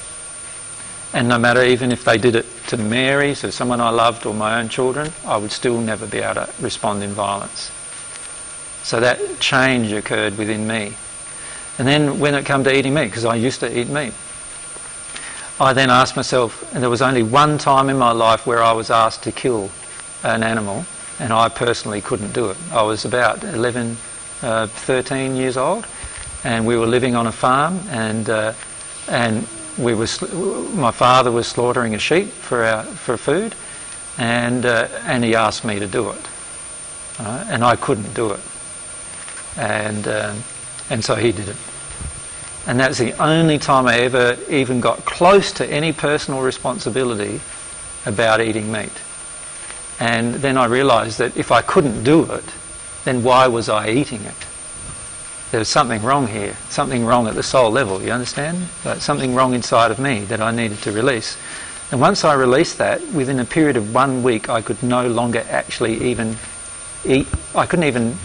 And no matter even if they did it to Mary, so someone I loved, or my own children, I would still never be able to respond in violence. So that change occurred within me. And then when it came to eating meat, because I used to eat meat, I then asked myself, and there was only one time in my life where I was asked to kill an animal, and I personally couldn't do it. I was about 11, uh, 13 years old, and we were living on a farm, and uh, and we were my father was slaughtering a sheep for our for food, and uh, and he asked me to do it, uh, and I couldn't do it, and um, and so he did it. And that's the only time I ever even got close to any personal responsibility about eating meat. And then I realised that if I couldn't do it, then why was I eating it? There was something wrong here, something wrong at the soul level, you understand? Something wrong inside of me that I needed to release. And once I released that, within a period of one week, I could no longer actually even eat, I couldn't even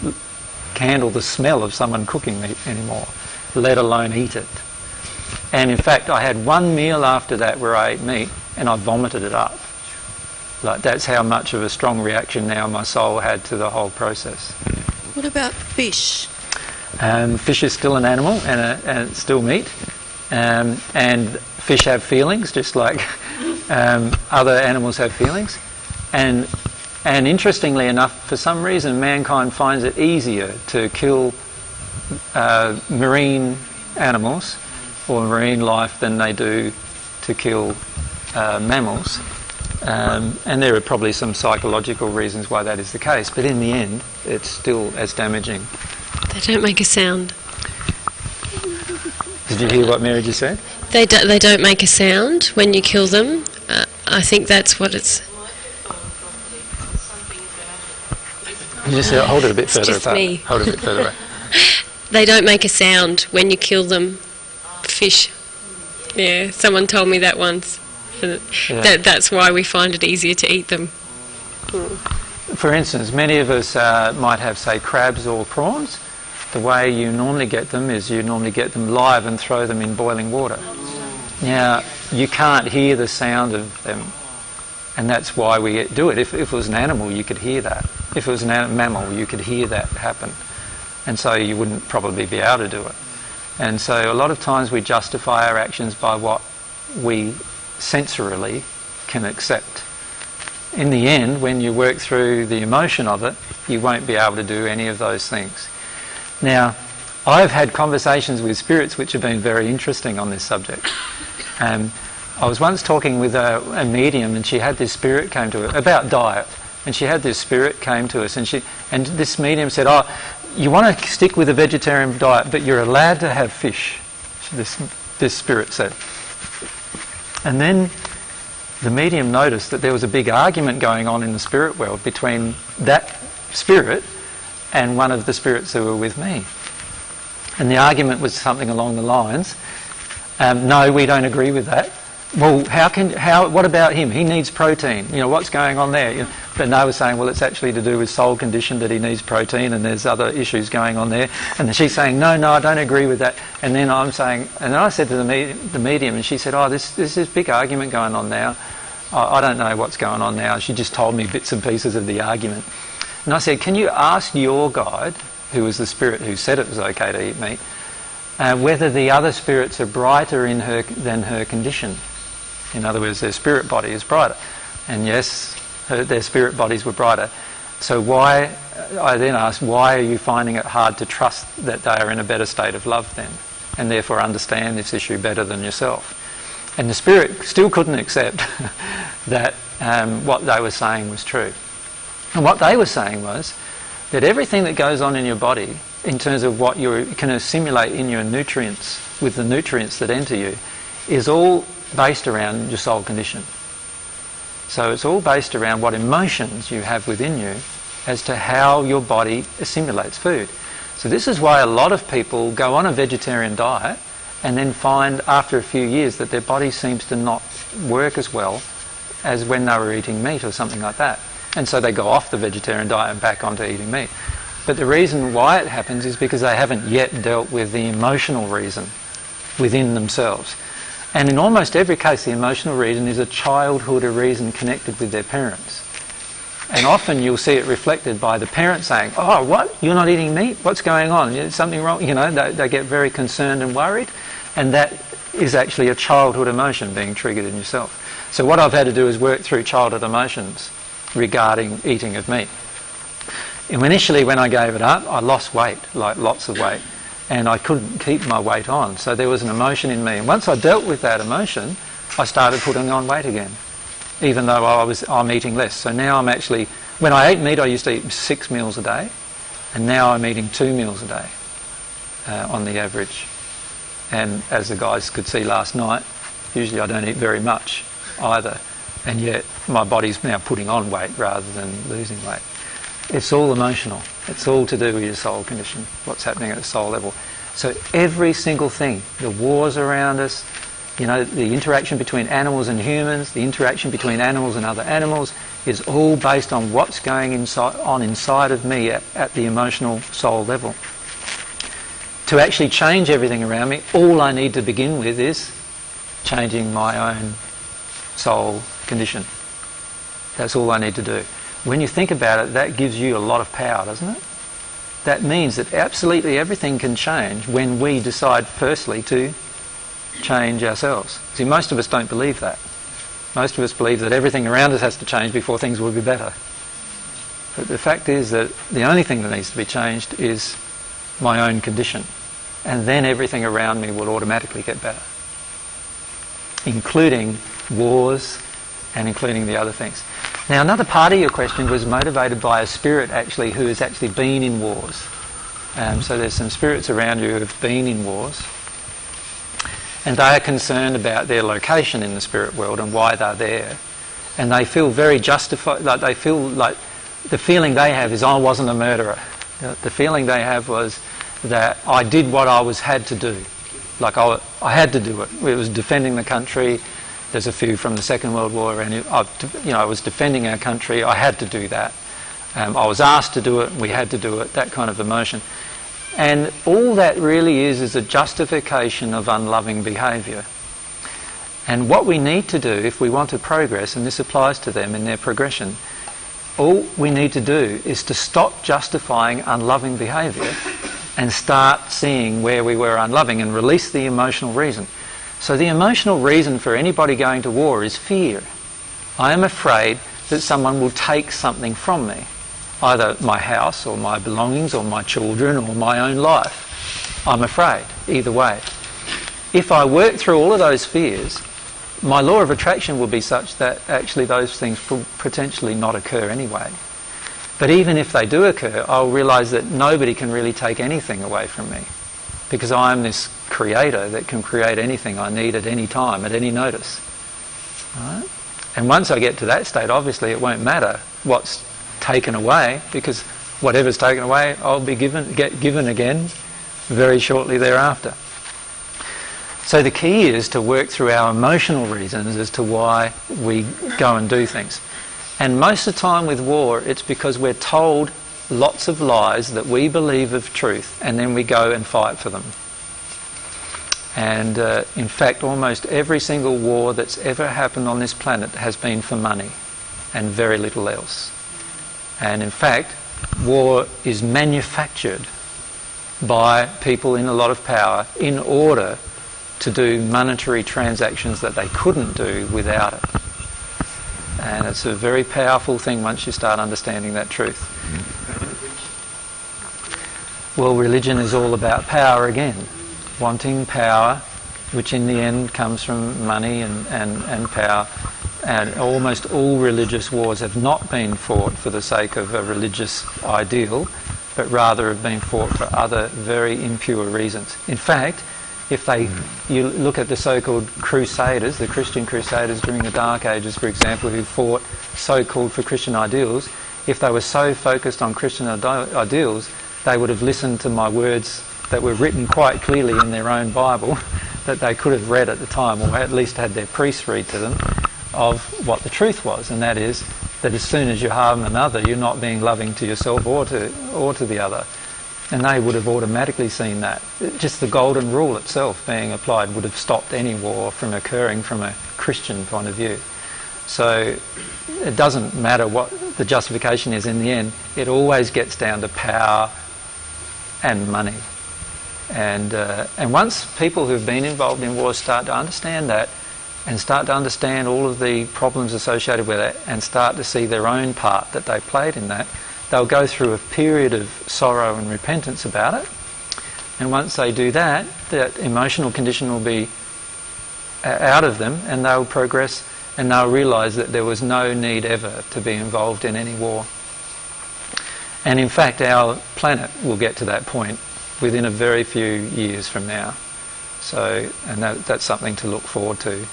handle the smell of someone cooking meat anymore, let alone eat it. And in fact, I had one meal after that where I ate meat and I vomited it up. Like that's how much of a strong reaction now my soul had to the whole process. What about fish? Um, fish is still an animal and, a, and it's still meat. Um, and fish have feelings just like <laughs> um, other animals have feelings. And, and interestingly enough, for some reason, mankind finds it easier to kill uh, marine animals or marine life than they do to kill uh, mammals. Um, and there are probably some psychological reasons why that is the case, but in the end, it's still as damaging. They don't make a sound. Did you hear what Mary just said? They, do, they don't make a sound when you kill them. Uh, I think that's what it's. You just uh, hold it a bit It's further just apart. me. Hold it a bit further away. <laughs> They don't make a sound when you kill them. Fish. Yeah, someone told me that once. Yeah. That, that's why we find it easier to eat them. For instance, many of us uh, might have, say, crabs or prawns. The way you normally get them is you normally get them live and throw them in boiling water. Now, you can't hear the sound of them, and that's why we do it. If, if it was an animal, you could hear that. If it was an an- mammal, you could hear that happen. and so you wouldn't probably be able to do it. And so a lot of times we justify our actions by what we sensorily can accept. In the end, when you work through the emotion of it, you won't be able to do any of those things. Now, I've had conversations with spirits which have been very interesting on this subject. Um, I was once talking with a, a, medium, and she had this spirit came to her about diet, and she had this spirit came to us, and she and this medium said, "Oh, you want to stick with a vegetarian diet, but you're allowed to have fish." This this spirit said, and then the medium noticed that there was a big argument going on in the spirit world between that spirit and one of the spirits who were with me. And the argument was something along the lines, um, no, we don't agree with that. Well, how can, how, what about him? He needs protein. You know, what's going on there? You know, but no was saying, well, it's actually to do with soul condition that he needs protein and there's other issues going on there. And she's saying, no, no, I don't agree with that. And then I'm saying, and then I said to the, me- the medium, and she said, oh, this, this is big argument going on now. I, I don't know what's going on now. She just told me bits and pieces of the argument. And I said, can you ask your guide who was the spirit who said it was okay to eat meat, uh, whether the other spirits are brighter in her than her condition. In other words, their spirit body is brighter. And yes, her, their spirit bodies were brighter. So why, I then asked, why are you finding it hard to trust that they are in a better state of love then? And therefore understand this issue better than yourself. And the spirit still couldn't accept <laughs> that um, what they were saying was true. And what they were saying was, that everything that goes on in your body, in terms of what you can assimilate in your nutrients, with the nutrients that enter you, is all based around your soul condition. So it's all based around what emotions you have within you as to how your body assimilates food. So this is why a lot of people go on a vegetarian diet and then find after a few years that their body seems to not work as well as when they were eating meat or something like that. And so they go off the vegetarian diet and back onto eating meat. But the reason why it happens is because they haven't yet dealt with the emotional reason within themselves. And in almost every case, the emotional reason is a childhood reason connected with their parents. And often you'll see it reflected by the parent saying, Oh, what? You're not eating meat? What's going on? Is something wrong? You know, they, they get very concerned and worried. And that is actually a childhood emotion being triggered in yourself. So, what I've had to do is work through childhood emotions regarding eating of meat. And initially, when I gave it up, I lost weight, like lots of weight, and I couldn't keep my weight on. So there was an emotion in me. And once I dealt with that emotion, I started putting on weight again, even though I was, I'm eating less. So now I'm actually, when I ate meat, I used to eat six meals a day, and now I'm eating two meals a day uh, on the average. And as the guys could see last night, usually I don't eat very much either and yet my body's now putting on weight rather than losing weight. It's all emotional. It's all to do with your soul condition, what's happening at the soul level. So every single thing, the wars around us, you know, the interaction between animals and humans, the interaction between animals and other animals, is all based on what's going inside, on inside of me at, at the emotional soul level. To actually change everything around me, all I need to begin with is changing my own soul condition. That's all I need to do. When you think about it, that gives you a lot of power, doesn't it? That means that absolutely everything can change when we decide, firstly, to change ourselves. See, most of us don't believe that. Most of us believe that everything around us has to change before things will be better. But the fact is that the only thing that needs to be changed is my own condition. And then everything around me will automatically get better, including wars, and including the other things. Now, another part of your question was motivated by a spirit actually who has actually been in wars. Um, so there's some spirits around you who have been in wars, and they are concerned about their location in the spirit world and why they're there, and they feel very justified. Like they feel like the feeling they have is I wasn't a murderer. The feeling they have was that I did what I was had to do. Like I, I had to do it. It was defending the country there's a few from the Second World War, and I, you know, I was defending our country. I had to do that. Um, I was asked to do it, we had to do it. That kind of emotion, and all that really is is a justification of unloving behaviour. And what we need to do if we want to progress, and this applies to them in their progression, all we need to do is to stop justifying unloving behaviour and start seeing where we were unloving and release the emotional reason. So the emotional reason for anybody going to war is fear. I am afraid that someone will take something from me, either my house or my belongings or my children or my own life. I'm afraid, either way. If I work through all of those fears, my law of attraction will be such that actually those things will potentially not occur anyway. But even if they do occur, I'll realise that nobody can really take anything away from me because I'm this creator that can create anything I need at any time, at any notice. Right? And once I get to that state, obviously it won't matter what's taken away because whatever's taken away, I'll be given, get given again very shortly thereafter. So the key is to work through our emotional reasons as to why we go and do things. And most of the time with war, it's because we're told lots of lies that we believe of truth, and then we go and fight for them. And uh, in fact, almost every single war that's ever happened on this planet has been for money and very little else. And in fact, war is manufactured by people in a lot of power in order to do monetary transactions that they couldn't do without it. And it's a very powerful thing once you start understanding that truth. Well, religion is all about power again, wanting power, which in the end comes from money and, and, and power. And almost all religious wars have not been fought for the sake of a religious ideal, but rather have been fought for other very impure reasons. In fact, if they you look at the so-called crusaders, the Christian crusaders during the Dark Ages, for example, who fought so-called for Christian ideals, if they were so focused on Christian ide- ideals, they would have listened to my words that were written quite clearly in their own Bible <laughs> that they could have read at the time, or at least had their priests read to them, of what the truth was, and that is that as soon as you harm another, you're not being loving to yourself or to or to the other. And they would have automatically seen that. Just the golden rule itself being applied would have stopped any war from occurring from a Christian point of view. So it doesn't matter what the justification is in the end, it always gets down to power and money. And, uh, and once people who've been involved in wars start to understand that and start to understand all of the problems associated with it and start to see their own part that they played in that, they'll go through a period of sorrow and repentance about it. And once they do that, that emotional condition will be uh, out of them and they'll progress and they'll realise that there was no need ever to be involved in any war. And in fact, our planet will get to that point within a very few years from now. So, and that, that's something to look forward to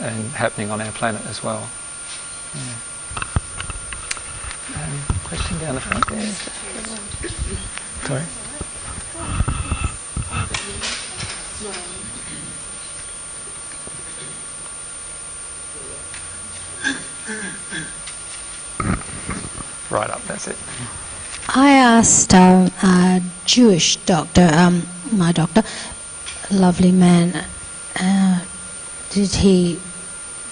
and happening on our planet as well. Yeah. Um, question down the front there. Sorry. Right up, that's it. I asked um, a Jewish doctor, um, my doctor, a lovely man, uh, did he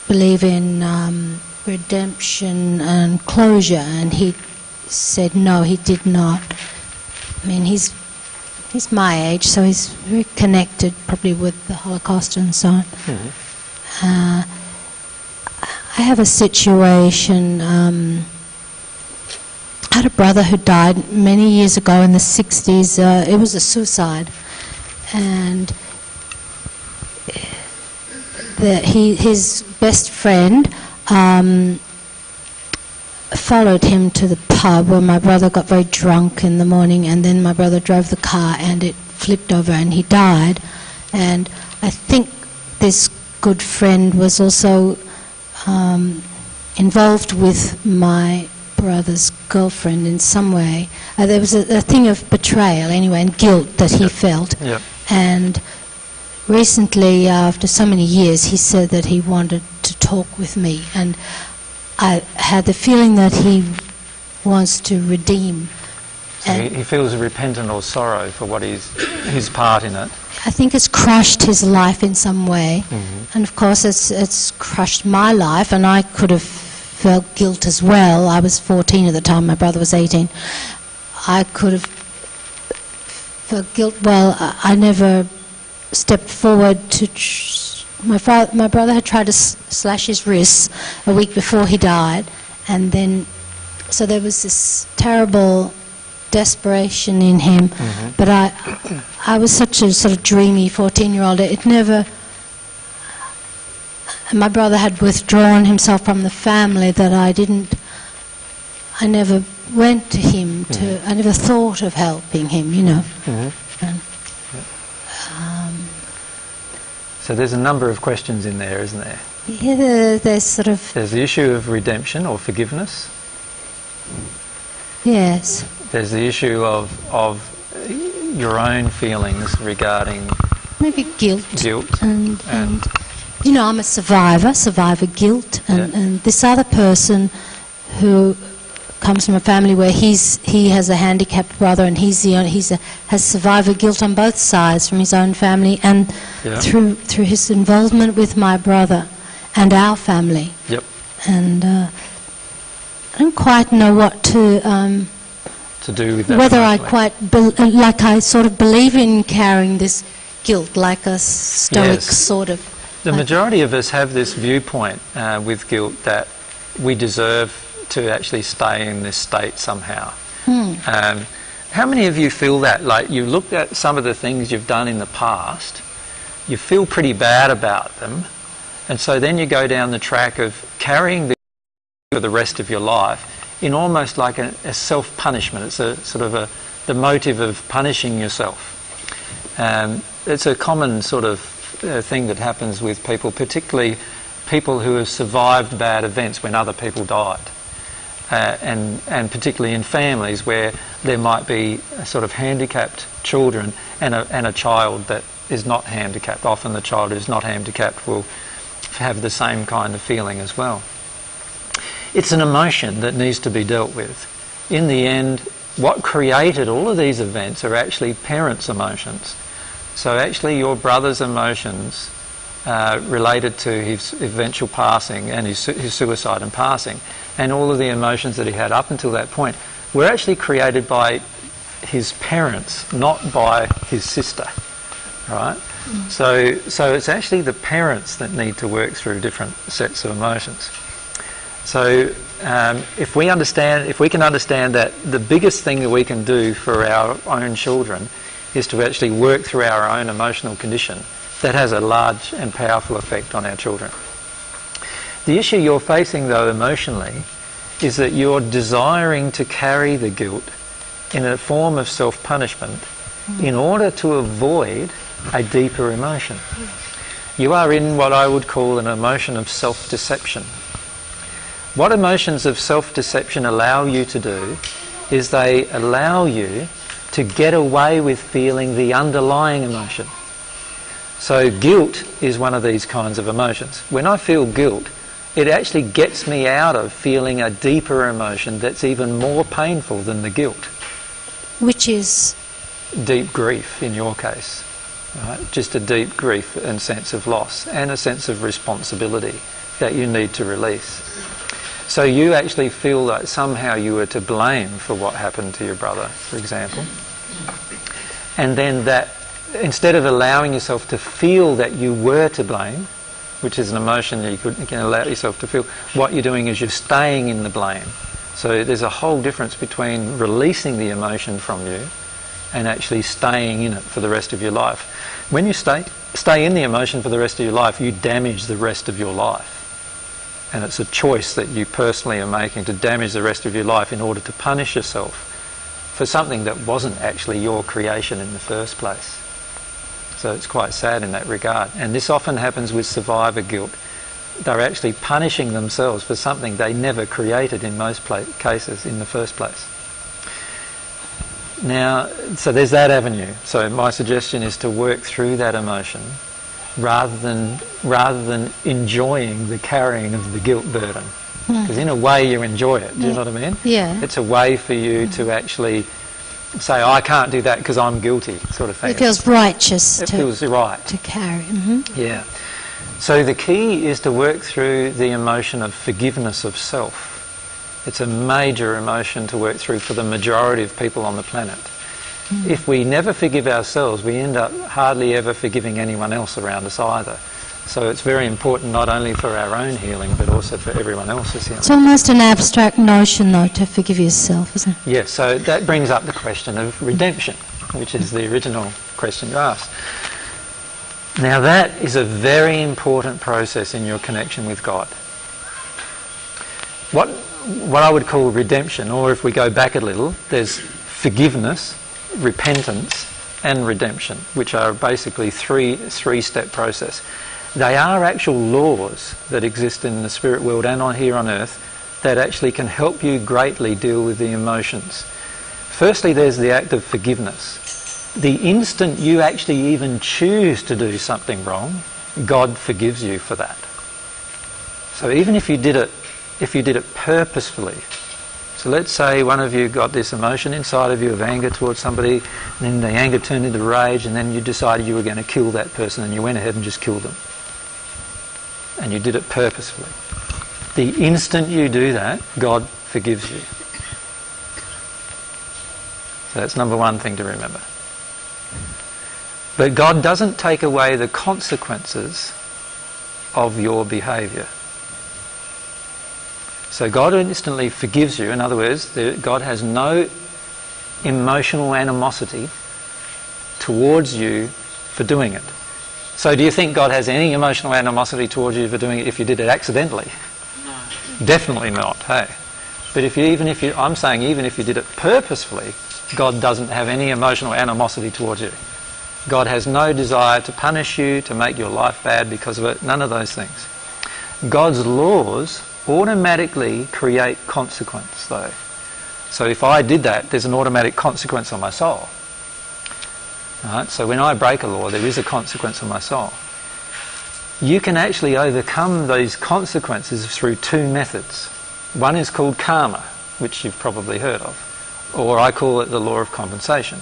believe in um, redemption and closure? And he said no, he did not. I mean, he's he's my age, so he's very connected, probably with the Holocaust and so on. Uh, I have a situation. Um, I had a brother who died many years ago in the 60s. Uh, it was a suicide. And the, he, his best friend um, followed him to the pub where my brother got very drunk in the morning, and then my brother drove the car and it flipped over and he died. And I think this good friend was also um, involved with my brother's girlfriend in some way. Uh, there was a, a thing of betrayal, anyway, and guilt that he felt. Yep. And recently, after so many years, he said that he wanted to talk with me, and I had the feeling that he wants to redeem. So he, he feels repentant or sorrow for what he's, his part in it. I think it's crushed his life in some way, mm-hmm. and of course, it's it's crushed my life, and I could have felt guilt as well. I was 14 at the time; my brother was 18. I could have felt guilt. Well, I, I never stepped forward to. Tr- my father, my brother had tried to slash his wrists a week before he died, and then so there was this terrible desperation in him. Mm-hmm. But I, I was such a sort of dreamy fourteen-year-old. It never. And my brother had withdrawn himself from the family that I didn't. I never went to him to. Mm-hmm. I never thought of helping him. You know. Mm-hmm. And, um, So there's a number of questions in there, isn't there? yeah, there's sort of There's the issue of redemption or forgiveness. yes. There's the issue of, of your own feelings regarding Maybe guilt. guilt. And, And- and you know, I'm a survivor, survivor guilt, and, Yeah. and this other person who comes from a family where he's he has a handicapped brother, and he's the only, he's a, has survivor guilt on both sides from his own family, and Yeah. through through his involvement with my brother and our family, Yep. and uh, I don't quite know what to. Um, To do with that. whether I quite like I sort of believe in carrying this guilt like a stoic Yes. sort of The like- majority of us have this viewpoint uh, with guilt that we deserve to actually stay in this state somehow. Hmm. Um, how many of you feel that? Like you looked at some of the things you've done in the past, you feel pretty bad about them, and so then you go down the track of carrying the for the rest of your life in almost like a, a self-punishment. It's a sort of a the motive of punishing yourself. Um, it's a common sort of uh, thing that happens with people, particularly people who have survived bad events when other people died. Uh, and, and particularly in families where there might be sort of handicapped children and a, and a child that is not handicapped. Often the child who's not handicapped will have the same kind of feeling as well. It's an emotion that needs to be dealt with. In the end, what created all of these events are actually parents' emotions. So actually your brother's emotions uh, related to his eventual passing and his, su- his suicide and passing, and all of the emotions that he had up until that point, were actually created by his parents, not by his sister. Right? So, so it's actually the parents that need to work through different sets of emotions. So um, if we understand, if we can understand that the biggest thing that we can do for our own children is to actually work through our own emotional condition, that has a large and powerful effect on our children. The issue you're facing though emotionally is that you're desiring to carry the guilt in a form of self-punishment mm. in order to avoid a deeper emotion. You are in what I would call an emotion of self-deception. What emotions of self-deception allow you to do is they allow you to get away with feeling the underlying emotion. So guilt is one of these kinds of emotions. When I feel guilt, it actually gets me out of feeling a deeper emotion that's even more painful than the guilt. which is Deep grief in your case. Right? Just a deep grief and sense of loss and a sense of responsibility that you need to release. So you actually feel that somehow you were to blame for what happened to your brother, for example. And then that, instead of allowing yourself to feel that you were to blame, which is an emotion that you, could, you can allow yourself to feel, what you're doing is you're staying in the blame. So there's a whole difference between releasing the emotion from you and actually staying in it for the rest of your life. When you stay, stay in the emotion for the rest of your life, you damage the rest of your life. And it's a choice that you personally are making to damage the rest of your life in order to punish yourself for something that wasn't actually your creation in the first place. So it's quite sad in that regard. And this often happens with survivor guilt. They're actually punishing themselves for something they never created in most pla- cases in the first place. Now, so there's that avenue. So my suggestion is to work through that emotion rather than rather than enjoying the carrying of the guilt burden. Hmm. Because in a way you enjoy it. Do you know what I mean? yeah. It's a way for you to actually say, I can't do that because I'm guilty, sort of thing. It feels righteous It to, feels right. to carry. hmm Yeah. So the key is to work through the emotion of forgiveness of self. It's a major emotion to work through for the majority of people on the planet. If we never forgive ourselves, we end up hardly ever forgiving anyone else around us either. So it's very important not only for our own healing, but also for everyone else's healing. It's almost an abstract notion, though, to forgive yourself, isn't it? Yes, so that brings up the question of redemption, which is the original question you asked. Now that is a very important process in your connection with God. What, what I would call redemption, or if we go back a little, there's forgiveness, repentance, and redemption, which are basically three three-step process. They are actual laws that exist in the spirit world and on here on earth that actually can help you greatly deal with the emotions. Firstly, there's the act of forgiveness. The instant you actually even choose to do something wrong, God forgives you for that. So even if you did it, if you did it purposefully, so let's say one of you got this emotion inside of you of anger towards somebody, and then the anger turned into rage, and then you decided you were going to kill that person, and you went ahead and just killed them and you did it purposefully. The instant you do that, God forgives you. So that's number one thing to remember. But God doesn't take away the consequences of your behaviour. So God instantly forgives you. In other words, God has no emotional animosity towards you for doing it. So do you think God has any emotional animosity towards you for doing it if you did it accidentally? No. Definitely not, hey. But if you, even if you, I'm saying even if you did it purposefully, God doesn't have any emotional animosity towards you. God has no desire to punish you, to make your life bad because of it, none of those things. God's laws automatically create consequence though. So if I did that, there's an automatic consequence on my soul. Right? So when I break a law, there is a consequence on my soul. You can actually overcome those consequences through two methods. One is called karma, which you've probably heard of, or I call it the law of compensation.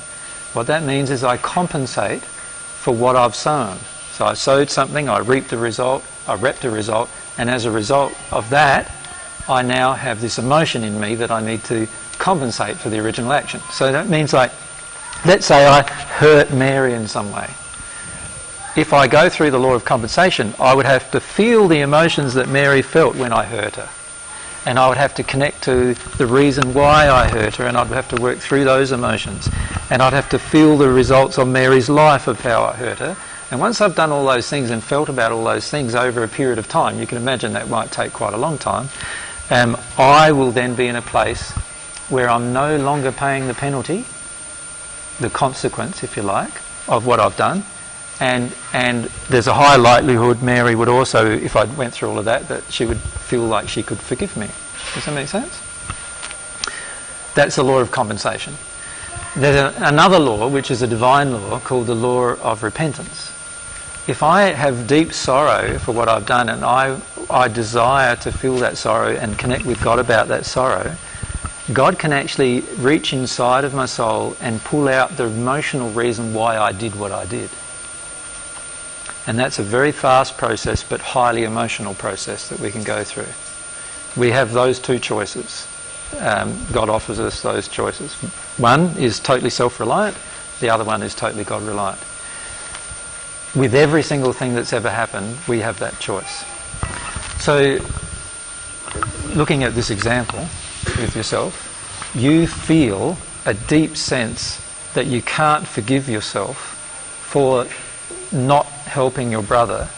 What that means is I compensate for what I've sown. So I sowed something, I reaped the result, I reaped the result, and as a result of that, I now have this emotion in me that I need to compensate for the original action. So that means like Let's say I hurt Mary in some way. If I go through the law of compensation, I would have to feel the emotions that Mary felt when I hurt her. And I would have to connect to the reason why I hurt her, and I'd have to work through those emotions. And I'd have to feel the results on Mary's life of how I hurt her. And once I've done all those things and felt about all those things over a period of time, you can imagine that might take quite a long time, um, I will then be in a place where I'm no longer paying the penalty the consequence, if you like, of what I've done. And, and there's a high likelihood Mary would also, if I went through all of that, that she would feel like she could forgive me. Does that make sense? That's the law of compensation. There's a, another law, which is a divine law, called the law of repentance. If I have deep sorrow for what I've done and I, I desire to feel that sorrow and connect with God about that sorrow, God can actually reach inside of my soul and pull out the emotional reason why I did what I did. And that's a very fast process but highly emotional process that we can go through. We have those two choices. Um, God offers us those choices. One is totally self-reliant, the other one is totally God-reliant. With every single thing that's ever happened, we have that choice. So, looking at this example, with yourself, you feel a deep sense that you can't forgive yourself for not helping your brother,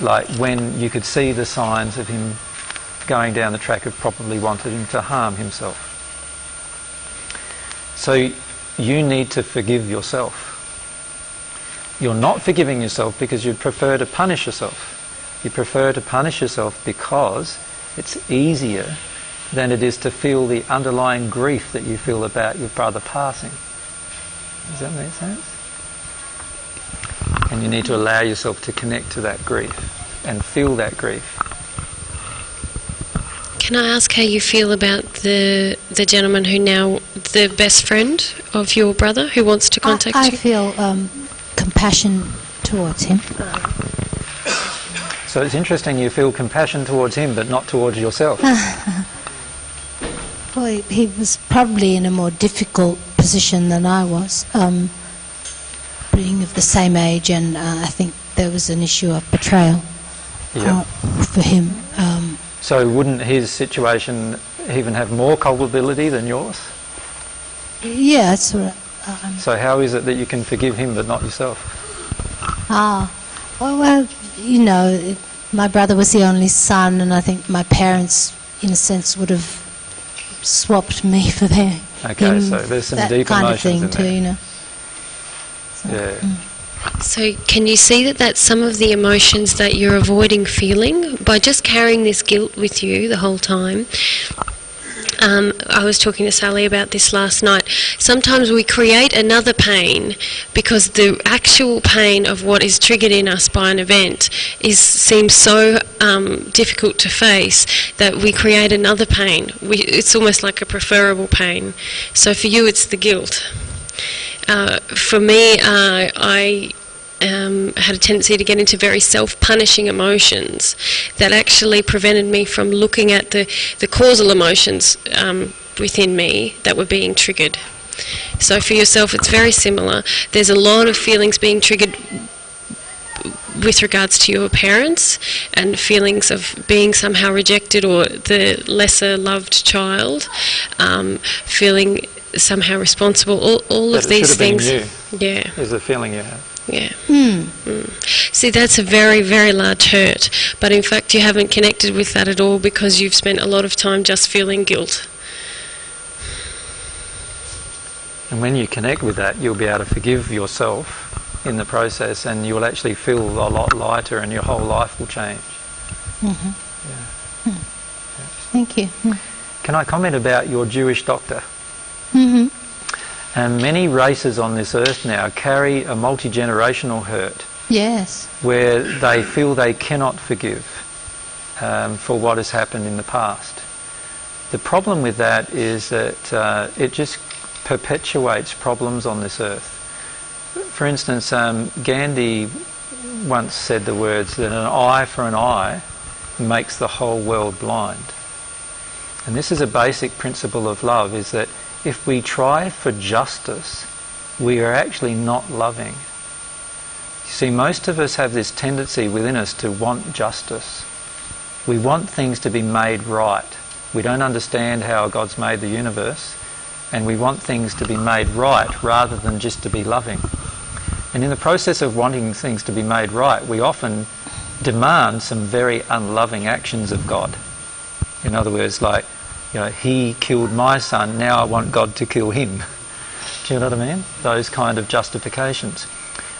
like when you could see the signs of him going down the track of probably wanting to harm himself. So you need to forgive yourself. You're not forgiving yourself because you prefer to punish yourself. You prefer to punish yourself because it's easier than it is to feel the underlying grief that you feel about your brother passing. Does that make sense? And you need to allow yourself to connect to that grief and feel that grief. Can I ask how you feel about the the gentleman who now the best friend of your brother who wants to contact I, I you? I feel um, compassion towards him. So it's interesting you feel compassion towards him but not towards yourself. <laughs> Well, he, was probably in a more difficult position than I was, um, being of the same age, and uh, I think there was an issue of betrayal Yeah. uh, for him. Um, So wouldn't his situation even have more culpability than yours? yeah, that's. I- Um, So how is it that you can forgive him but not yourself? Ah, well, well, you know, it, my brother was the only son, and I think my parents, in a sense, would have swapped me for their Okay, him, so there's some that deep kind of emotions thing in too, there. you know. Yeah. Mm. So, can you see that that's some of the emotions that you're avoiding feeling by just carrying this guilt with you the whole time? Um, I was talking to Sally about this last night. Sometimes we create another pain because the actual pain of what is triggered in us by an event is seems so um, difficult to face that we create another pain. We, it's almost like a preferable pain. So for you, it's the guilt. Uh, for me, uh, I um, had a tendency to get into very self-punishing emotions that actually prevented me from looking at the, the causal emotions um, within me that were being triggered. So for yourself, it's very similar. There's a lot of feelings being triggered with regards to your parents and feelings of being somehow rejected or the lesser loved child, um, feeling somehow responsible. All, all of these things. Yeah. Is the feeling you have. Yeah. Mm. See, that's a very, very large hurt. But in fact, you haven't connected with that at all because you've spent a lot of time just feeling guilt. And when you connect with that, you'll be able to forgive yourself in the process and you'll actually feel a lot lighter and your whole life will change. Mhm. Yeah. Thank you. Can I comment about your Jewish doctor? Mm-hmm. And many races on this earth now carry a multi generational hurt Yes. where they feel they cannot forgive um, for what has happened in the past. The problem with that is that uh, it just perpetuates problems on this earth. For instance, um, Gandhi once said the words that an eye for an eye makes the whole world blind. And this is a basic principle of love, is that if we try for justice, we are actually not loving. You see, most of us have this tendency within us to want justice. We want things to be made right. We don't understand how God's made the universe, and we want things to be made right rather than just to be loving. And in the process of wanting things to be made right, we often demand some very unloving actions of God. In other words, like, you know, he killed my son, now I want God to kill him. Do you know what I mean? Those kind of justifications.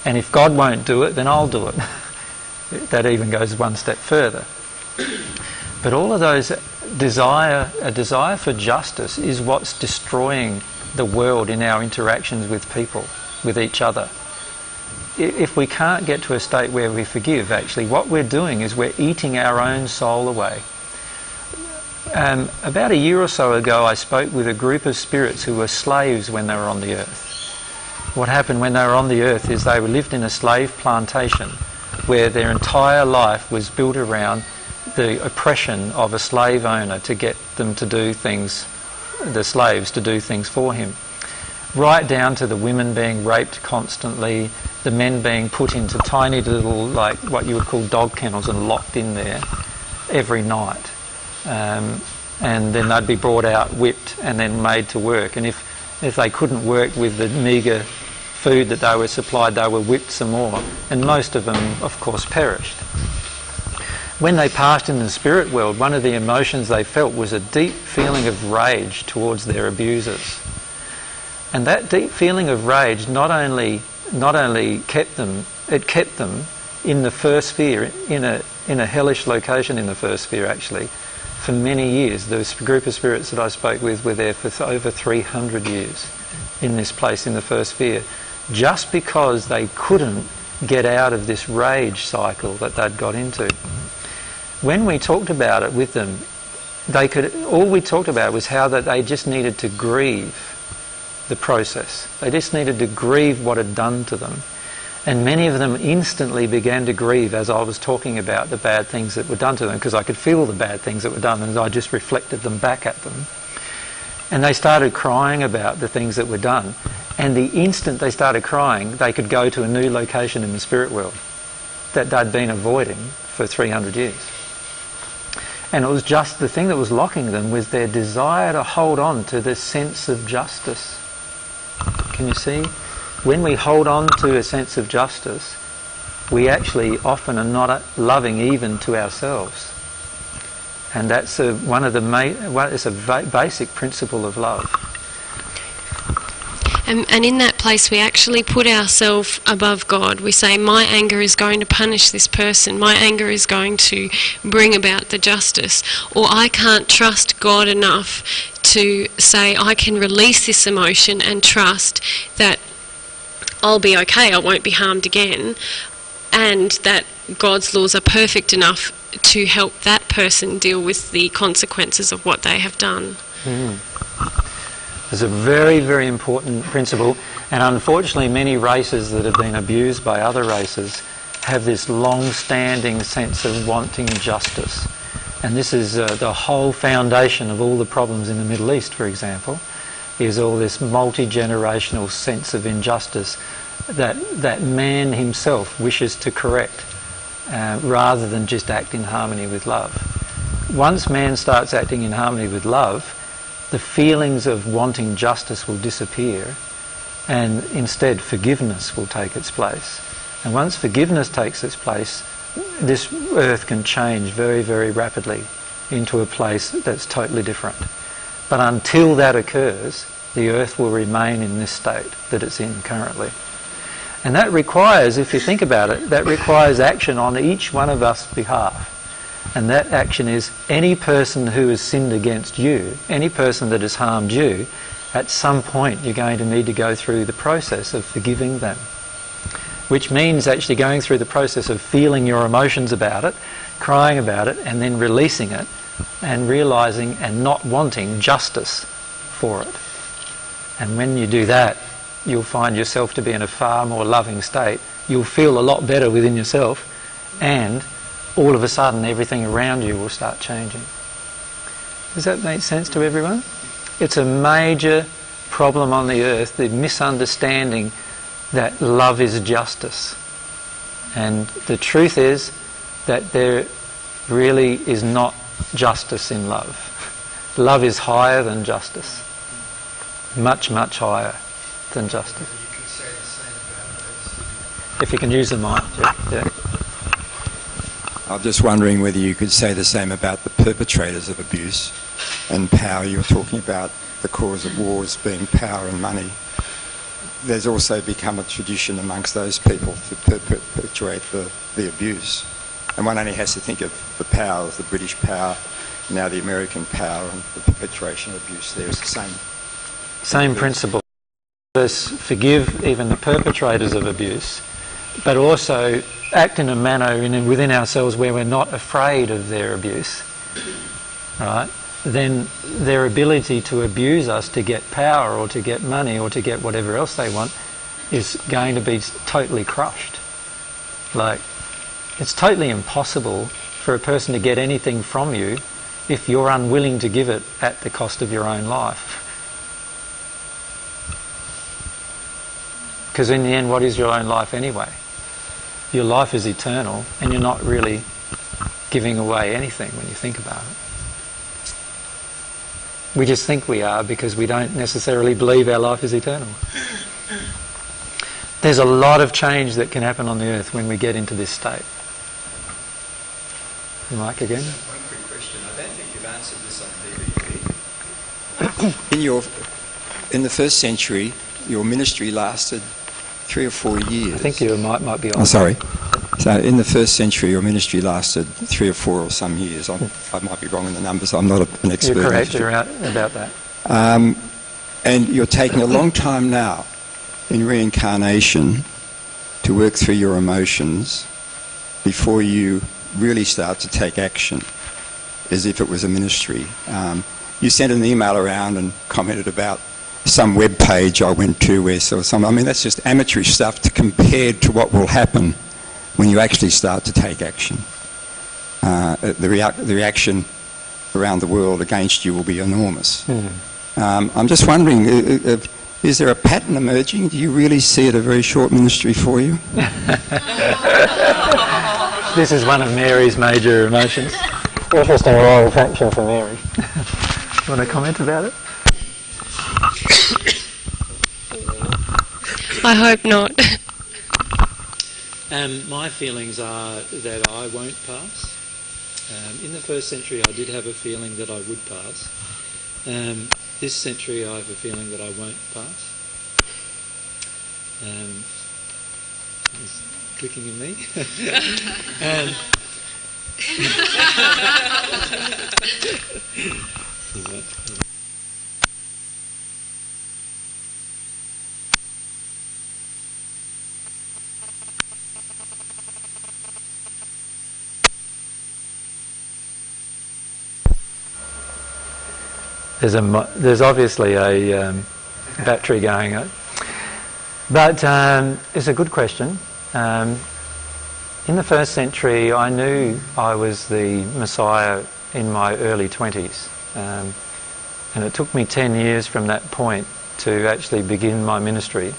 And if God won't do it, then I'll do it. <laughs> that even goes one step further. But all of those desire, a desire for justice is what's destroying the world in our interactions with people, with each other. If we can't get to a state where we forgive, actually, what we're doing is we're eating our own soul away. Um, about a year or so ago, I spoke with a group of spirits who were slaves when they were on the earth. What happened when they were on the earth is they were lived in a slave plantation where their entire life was built around the oppression of a slave owner to get them to do things, the slaves to do things for him. Right down to the women being raped constantly, the men being put into tiny little, like what you would call dog kennels and locked in there every night. Um, and then they'd be brought out, whipped, and then made to work. And if, if they couldn't work with the meagre food that they were supplied, they were whipped some more. And most of them, of course, perished. When they passed in the spirit world, one of the emotions they felt was a deep feeling of rage towards their abusers. And that deep feeling of rage not only, not only kept them, it kept them in the first sphere, in a, in a hellish location in the first sphere actually, for many years. The group of spirits that I spoke with were there for over 300 years in this place in the first sphere, just because they couldn't get out of this rage cycle that they'd got into. When we talked about it with them, they could all we talked about was how that they just needed to grieve the process. They just needed to grieve what had done to them. And many of them instantly began to grieve as I was talking about the bad things that were done to them because I could feel the bad things that were done and I just reflected them back at them. And they started crying about the things that were done. And the instant they started crying, they could go to a new location in the spirit world that they'd been avoiding for 300 years. And it was just the thing that was locking them was their desire to hold on to this sense of justice. Can you see? When we hold on to a sense of justice, we actually often are not loving even to ourselves. And that's a, one of the ma- well, it's a va- basic principle of love. And, and in that place, we actually put ourselves above God. We say, My anger is going to punish this person. My anger is going to bring about the justice. Or I can't trust God enough to say, I can release this emotion and trust that I'll be okay, I won't be harmed again. And that God's laws are perfect enough to help that person deal with the consequences of what they have done. It's a very, very important principle, and unfortunately, many races that have been abused by other races have this long standing sense of wanting justice. And this is uh, the whole foundation of all the problems in the Middle East, for example, is all this multi generational sense of injustice that, that man himself wishes to correct uh, rather than just act in harmony with love. Once man starts acting in harmony with love, the feelings of wanting justice will disappear and instead forgiveness will take its place. And once forgiveness takes its place, this earth can change very, very rapidly into a place that's totally different. But until that occurs, the earth will remain in this state that it's in currently. And that requires, if you think about it, that requires action on each one of us behalf. And that action is any person who has sinned against you, any person that has harmed you, at some point you're going to need to go through the process of forgiving them. Which means actually going through the process of feeling your emotions about it, crying about it, and then releasing it, and realizing and not wanting justice for it. And when you do that, you'll find yourself to be in a far more loving state. You'll feel a lot better within yourself, and all of a sudden everything around you will start changing. Does that make sense to everyone? It's a major problem on the earth, the misunderstanding that love is justice. And the truth is that there really is not justice in love. Love is higher than justice. Much, much higher than justice. If you can use the mic, yeah. yeah. I'm just wondering whether you could say the same about the perpetrators of abuse and power. You were talking about the cause of wars being power and money. There's also become a tradition amongst those people to perpetuate the, the abuse. And one only has to think of the power of the British power, now the American power, and the perpetration of abuse there is the same. Same principle. Let us forgive even the perpetrators of abuse, but also act in a manner in, within ourselves where we're not afraid of their abuse, right? Then their ability to abuse us to get power or to get money or to get whatever else they want is going to be totally crushed. Like, it's totally impossible for a person to get anything from you if you're unwilling to give it at the cost of your own life. Because in the end, what is your own life anyway? Your life is eternal, and you're not really giving away anything when you think about it. We just think we are because we don't necessarily believe our life is eternal. There's a lot of change that can happen on the earth when we get into this state. Mike again? One quick question. I don't think you've answered this on DVD. in your, in the first century, your ministry lasted three or four years. I think your mic might be on. Oh, sorry. So in the first century, your ministry lasted three or four or some years. I'm, I might be wrong in the numbers. I'm not a, an expert. You're correct history. you're out about that. Um, and you're taking a long time now in reincarnation to work through your emotions before you really start to take action as if it was a ministry. Um, you sent an email around and commented about some web page I went to where so some I mean that's just amateurish stuff to compared to what will happen when you actually start to take action. Uh, the, rea- the reaction around the world against you will be enormous. Um, I'm just wondering, uh, uh, is there a pattern emerging? Do you really see it a very short ministry for you? <laughs> This is one of Mary's major emotions. Interesting law of attraction for Mary. <laughs> Want to comment about it? I hope not. Um, my feelings are that I won't pass. Um, in the first century, I did have a feeling that I would pass. Um, this century, I have a feeling that I won't pass. Um, it's clicking in me. <laughs> um, there's a there's obviously a um, battery going on, but um, it's a good question. Um, in the first century, I knew I was the Messiah in my early 20s, um, and it took me 10 years from that point to actually begin my ministry.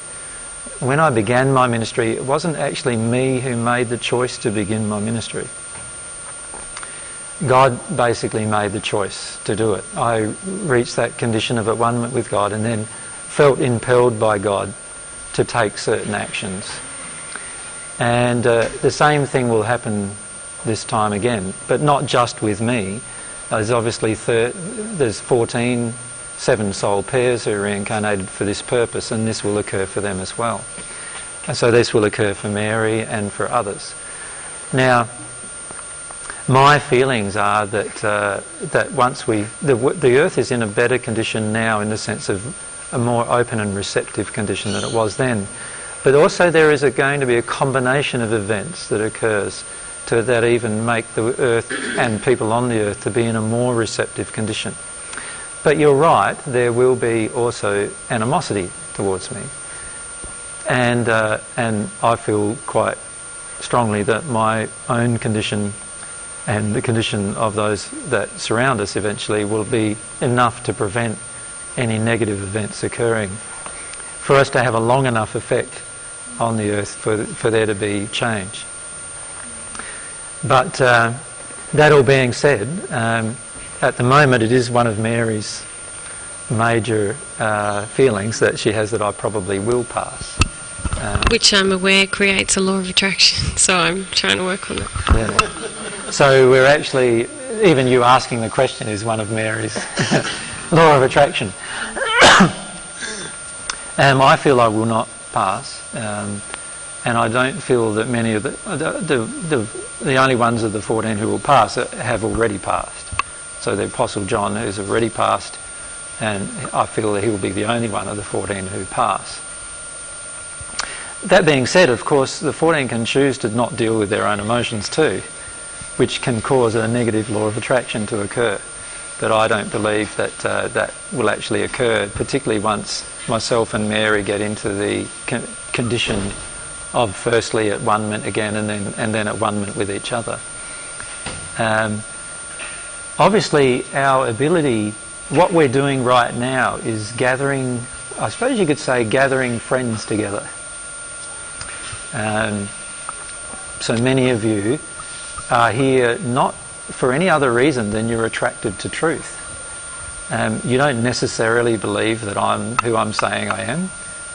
When I began my ministry, it wasn't actually me who made the choice to begin my ministry. God basically made the choice to do it. I reached that condition of at one with God and then felt impelled by God to take certain actions. And uh, the same thing will happen this time again, but not just with me. There's obviously thir- there's 14 seven soul pairs who are reincarnated for this purpose, and this will occur for them as well. And so this will occur for Mary and for others. Now, my feelings are that uh, that once we the the Earth is in a better condition now, in the sense of a more open and receptive condition than it was then. But also there is a, going to be a combination of events that occurs to that even make the Earth and people on the Earth to be in a more receptive condition. But you're right, there will be also animosity towards me. And, uh, and I feel quite strongly that my own condition and the condition of those that surround us eventually will be enough to prevent any negative events occurring. For us to have a long enough effect on the earth for, for there to be change. But uh, that all being said, um, at the moment it is one of Mary's major uh, feelings that she has that I probably will pass. Um, Which I'm aware creates a law of attraction, <laughs> so I'm trying to work on it. yeah. So we're actually, even you asking the question is one of Mary's <laughs> law of attraction. <coughs> um, I feel I will not pass, um, and I don't feel that many of the the, the the, only ones of the 14 who will pass have already passed. So the Apostle John, who's already passed, and I feel that he will be the only one of the 14 who pass. That being said, of course, the 14 can choose to not deal with their own emotions too, which can cause a negative law of attraction to occur. But I don't believe that uh, that will actually occur, particularly once myself and Mary get into the con- condition of firstly at one minute again and then, and then at one minute with each other. Um, obviously, our ability, what we're doing right now is gathering, I suppose you could say, gathering friends together. Um, so many of you are here not for any other reason than you're attracted to truth. Um, you don't necessarily believe that I'm who I'm saying I am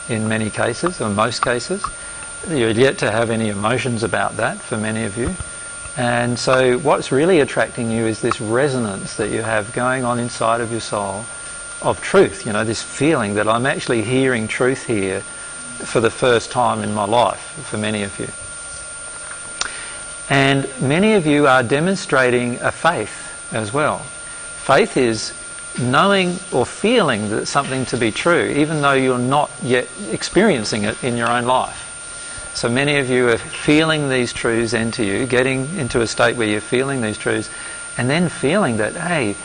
in many cases, or most cases. You're yet to have any emotions about that for many of you. And so, what's really attracting you is this resonance that you have going on inside of your soul of truth. You know, this feeling that I'm actually hearing truth here for the first time in my life, for many of you. And many of you are demonstrating a faith as well. Faith is knowing or feeling that something to be true, even though you're not yet experiencing it in your own life. So many of you are feeling these truths into you, getting into a state where you're feeling these truths, and then feeling that, hey,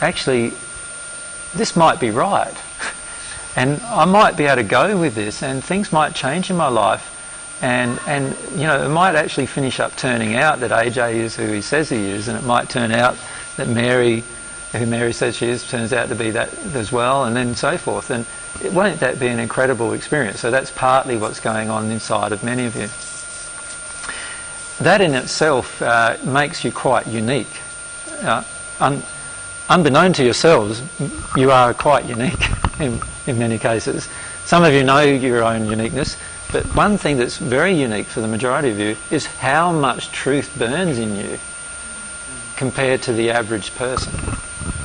actually, this might be right. <laughs> And I might be able to go with this, and things might change in my life. And, and you know, it might actually finish up turning out that AJ is who he says he is, and it might turn out that Mary who Mary says she is turns out to be that as well, and then so forth. And it, won't that be an incredible experience? So that's partly what's going on inside of many of you. That in itself uh, makes you quite unique. Uh, un- unbeknown to yourselves, you are quite unique <laughs> in, in many cases. Some of you know your own uniqueness, but one thing that's very unique for the majority of you is how much truth burns in you compared to the average person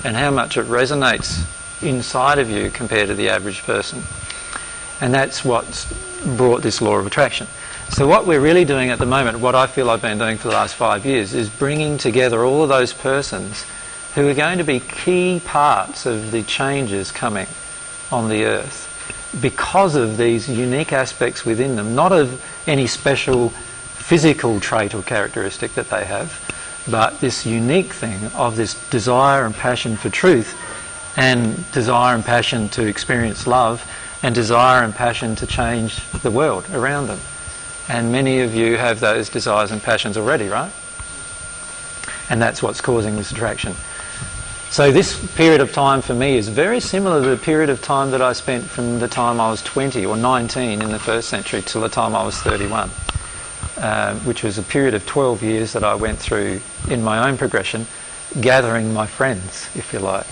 and how much it resonates inside of you compared to the average person. And that's what's brought this law of attraction. So, what we're really doing at the moment, what I feel I've been doing for the last five years, is bringing together all of those persons who are going to be key parts of the changes coming on the earth because of these unique aspects within them, not of any special physical trait or characteristic that they have, but this unique thing of this desire and passion for truth and desire and passion to experience love and desire and passion to change the world around them. And many of you have those desires and passions already, right? And that's what's causing this attraction. So this period of time for me is very similar to the period of time that I spent from the time I was 20 or 19 in the first century till the time I was 31, um, which was a period of 12 years that I went through in my own progression, gathering my friends, if you like.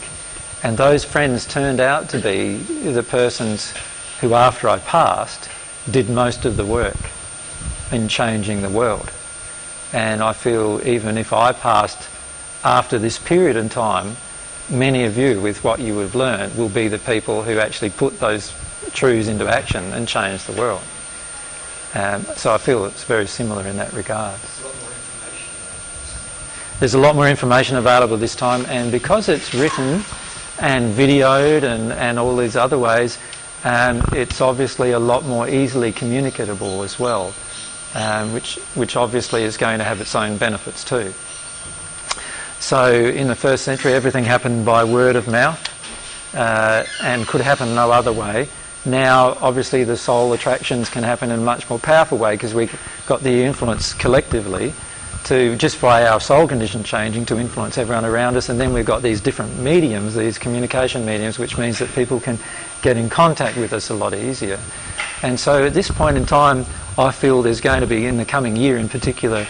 And those friends turned out to be the persons who, after I passed, did most of the work in changing the world. And I feel even if I passed after this period in time, many of you, with what you have learned, will be the people who actually put those truths into action and change the world. Um, so I feel it's very similar in that regard. There's a lot more information available this time, and because it's written and videoed and, and all these other ways, um, it's obviously a lot more easily communicable as well, um, which, which obviously is going to have its own benefits too. So in the first century, everything happened by word of mouth uh, and could happen no other way. Now, obviously, the soul attractions can happen in a much more powerful way because we've got the influence collectively to just by our soul condition changing to influence everyone around us, and then we've got these different mediums, these communication mediums, which means that people can get in contact with us a lot easier. And so, at this point in time, I feel there's going to be, in the coming year in particular,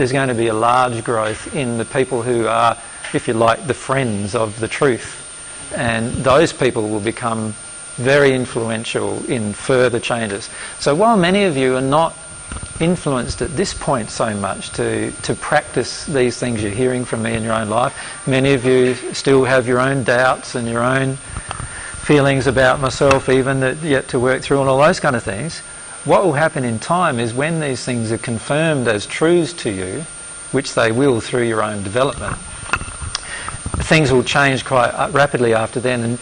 there's going to be a large growth in the people who are, if you like, the friends of the truth. And those people will become very influential in further changes. So while many of you are not influenced at this point so much to, to practice these things you're hearing from me in your own life, many of you still have your own doubts and your own feelings about myself even that yet to work through and all those kind of things what will happen in time is when these things are confirmed as truths to you, which they will through your own development, things will change quite uh, rapidly after then. And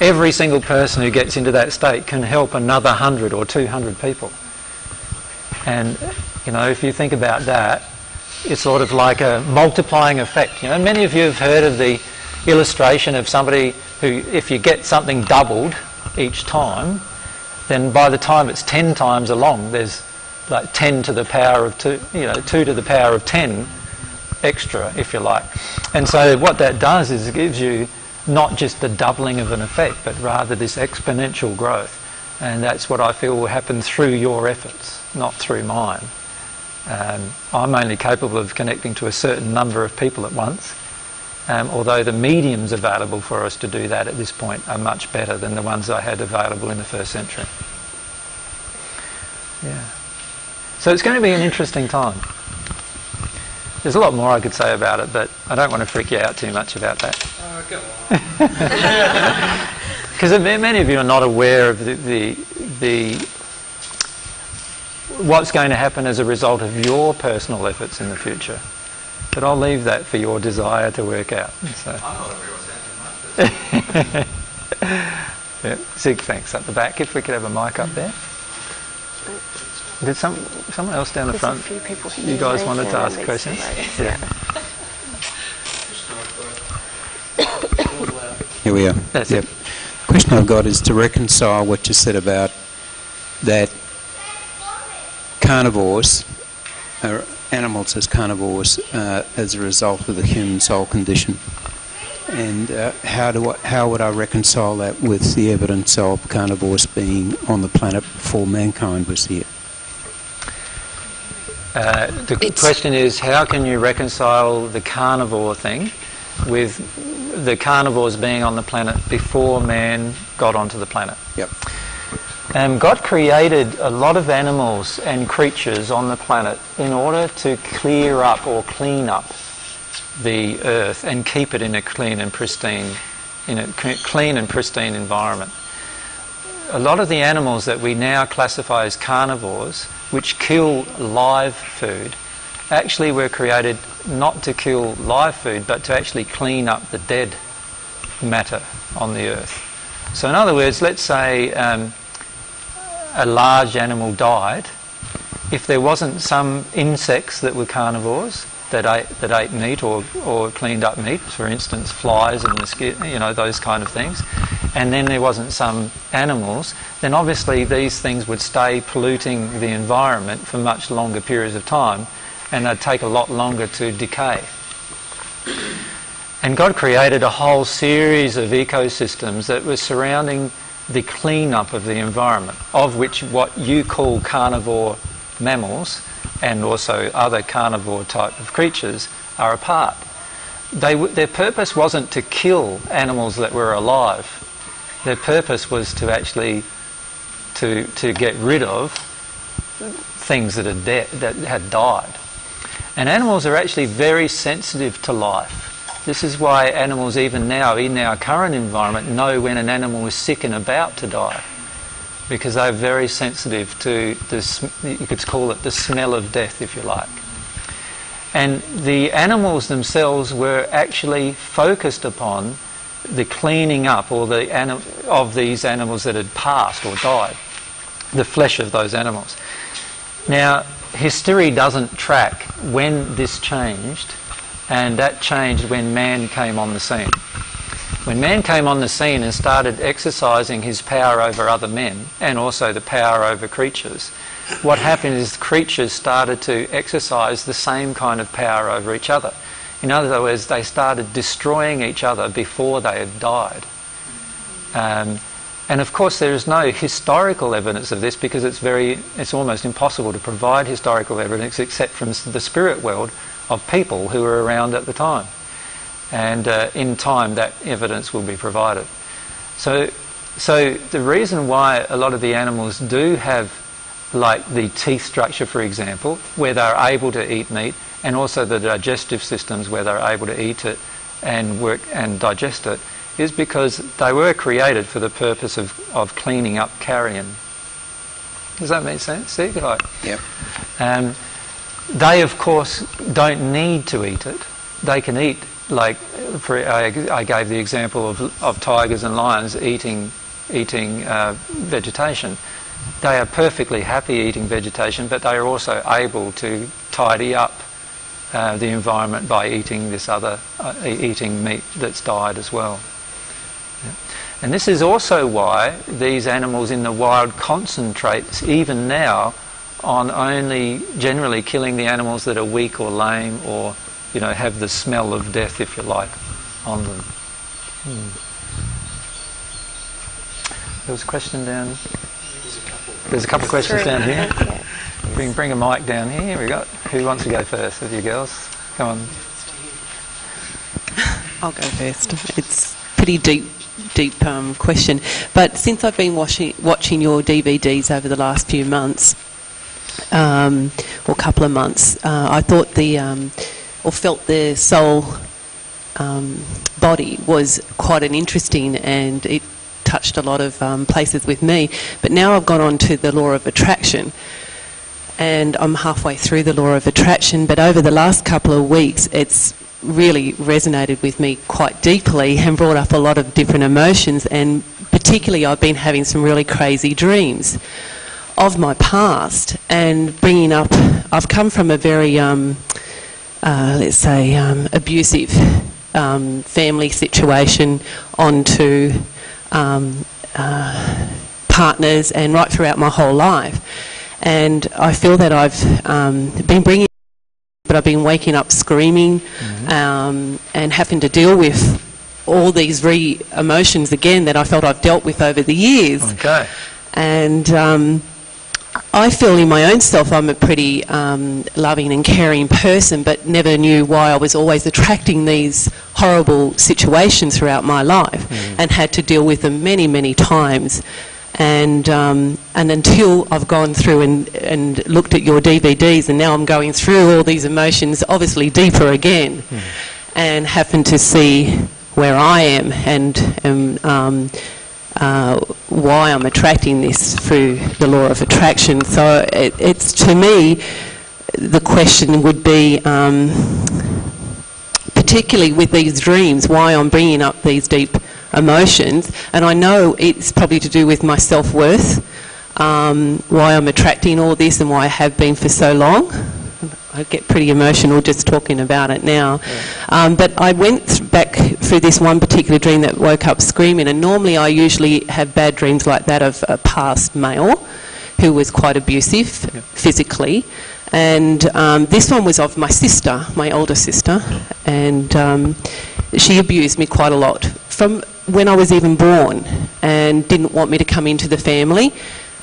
every single person who gets into that state can help another 100 or 200 people. And, you know, if you think about that, it's sort of like a multiplying effect. You know, many of you have heard of the illustration of somebody who, if you get something doubled each time, then by the time it's 10 times along, there's like 10 to the power of 2, you know, 2 to the power of 10 extra, if you like. And so what that does is it gives you not just the doubling of an effect, but rather this exponential growth. And that's what I feel will happen through your efforts, not through mine. Um, I'm only capable of connecting to a certain number of people at once um, although the mediums available for us to do that at this point are much better than the ones I had available in the first century. Yeah. So it's going to be an interesting time. There's a lot more I could say about it, but I don't want to freak you out too much about that. Because uh, <laughs> many of you are not aware of the, the, the what's going to happen as a result of your personal efforts in the future. But I'll leave that for your desire to work out. So. <laughs> yeah. Sig, thanks. At the back, if we could have a mic up there. Did some someone else down the There's front? You guys wanted to ask questions? Yeah. <coughs> Here we are. That's yep. it. The question I've got is to reconcile what you said about that carnivores are animals as carnivores uh, as a result of the human soul condition. And uh, how, do I, how would I reconcile that with the evidence of carnivores being on the planet before mankind was here? Uh, the It's- question is, how can you reconcile the carnivore thing with the carnivores being on the planet before man got onto the planet? Yep. Um, God created a lot of animals and creatures on the planet in order to clear up or clean up the earth and keep it in a clean and pristine, in a clean and pristine environment. A lot of the animals that we now classify as carnivores, which kill live food, actually were created not to kill live food, but to actually clean up the dead matter on the earth. So, in other words, let's say um, a large animal died, if there wasn't some insects that were carnivores that ate, that ate meat or, or cleaned up meat, for instance, flies and mosquitoes, you know, those kind of things, and then there wasn't some animals, then obviously these things would stay polluting the environment for much longer periods of time and they'd take a lot longer to decay. And God created a whole series of ecosystems that were surrounding the cleanup of the environment, of which what you call carnivore mammals and also other carnivore type of creatures are a part. They, their purpose wasn't to kill animals that were alive. Their purpose was to actually to, to get rid of things that, that had died. And animals are actually very sensitive to life. This is why animals, even now, in our current environment, know when an animal is sick and about to die. Because they're very sensitive to the, sm- you could call it the smell of death, if you like. And the animals themselves were actually focused upon the cleaning up or the anim- of these animals that had passed or died, the flesh of those animals. Now, history doesn't track when this changed, and that changed when man came on the scene. When man came on the scene and started exercising his power over other men and also the power over creatures, what happened is creatures started to exercise the same kind of power over each other. In other words, they started destroying each other before they had died. Um, and of course, there is no historical evidence of this because it's very, it's almost impossible to provide historical evidence except from the spirit world of people who were around at the time. And uh, in time, that evidence will be provided. So, so the reason why a lot of the animals do have, like the teeth structure, for example, where they're able to eat meat, and also the digestive systems where they're able to eat it and work and digest it, is because they were created for the purpose of, of cleaning up carrion. Does that make sense? See, like, Yep. um, they, of course, don't need to eat it. They can eat, like, for, I, I gave the example of, of tigers and lions eating, eating uh, vegetation. They are perfectly happy eating vegetation, but they are also able to tidy up uh, the environment by eating this other, uh, eating meat that's died as well. And this is also why these animals in the wild concentrate, even now, on only generally killing the animals that are weak or lame or, you know, have the smell of death, if you like, on them. Hmm. There was a question down. There's a couple of questions down here. <laughs> We can bring a mic down here. We got. Who wants to go first? Of you girls, come on. <laughs> I'll go first. It's pretty deep, deep um, question. But since I've been watching, watching your DVDs over the last few months, um, or a couple of months, uh, I thought the, um, or felt the soul um, body was quite an interesting and it touched a lot of um, places with me. But now I've gone on to the law of attraction and I'm halfway through the law of attraction. But over the last couple of weeks, it's really resonated with me quite deeply and brought up a lot of different emotions. And particularly, I've been having some really crazy dreams of my past and bringing up. I've come from a very, um, uh, let's say, um, abusive um, family situation onto um, uh, partners and right throughout my whole life. And I feel that I've um, been bringing, but I've been waking up screaming um, and having to deal with all these re emotions again that I felt I've dealt with over the years. Okay. And um, I feel in my own self I'm a pretty um, loving and caring person, but never knew why I was always attracting these horrible situations throughout my life and had to deal with them many, many times. And, um, and until I've gone through and, and looked at your DVDs, and now I'm going through all these emotions, obviously deeper again, and happen to see where I am and am um, uh, why I'm attracting this through the law of attraction. So it, it's to me, the question would be, um, particularly with these dreams, why I'm bringing up these deep emotions. And I know it's probably to do with my self worth, um, why I'm attracting all this, and why I have been for so long. I get pretty emotional just talking about it now. Um, but I went th- back through this one particular dream that woke up screaming, and normally I usually have bad dreams like that of a past male who was quite abusive physically. And um, this one was of my sister, my older sister, and um, she abused me quite a lot from when I was even born and didn't want me to come into the family.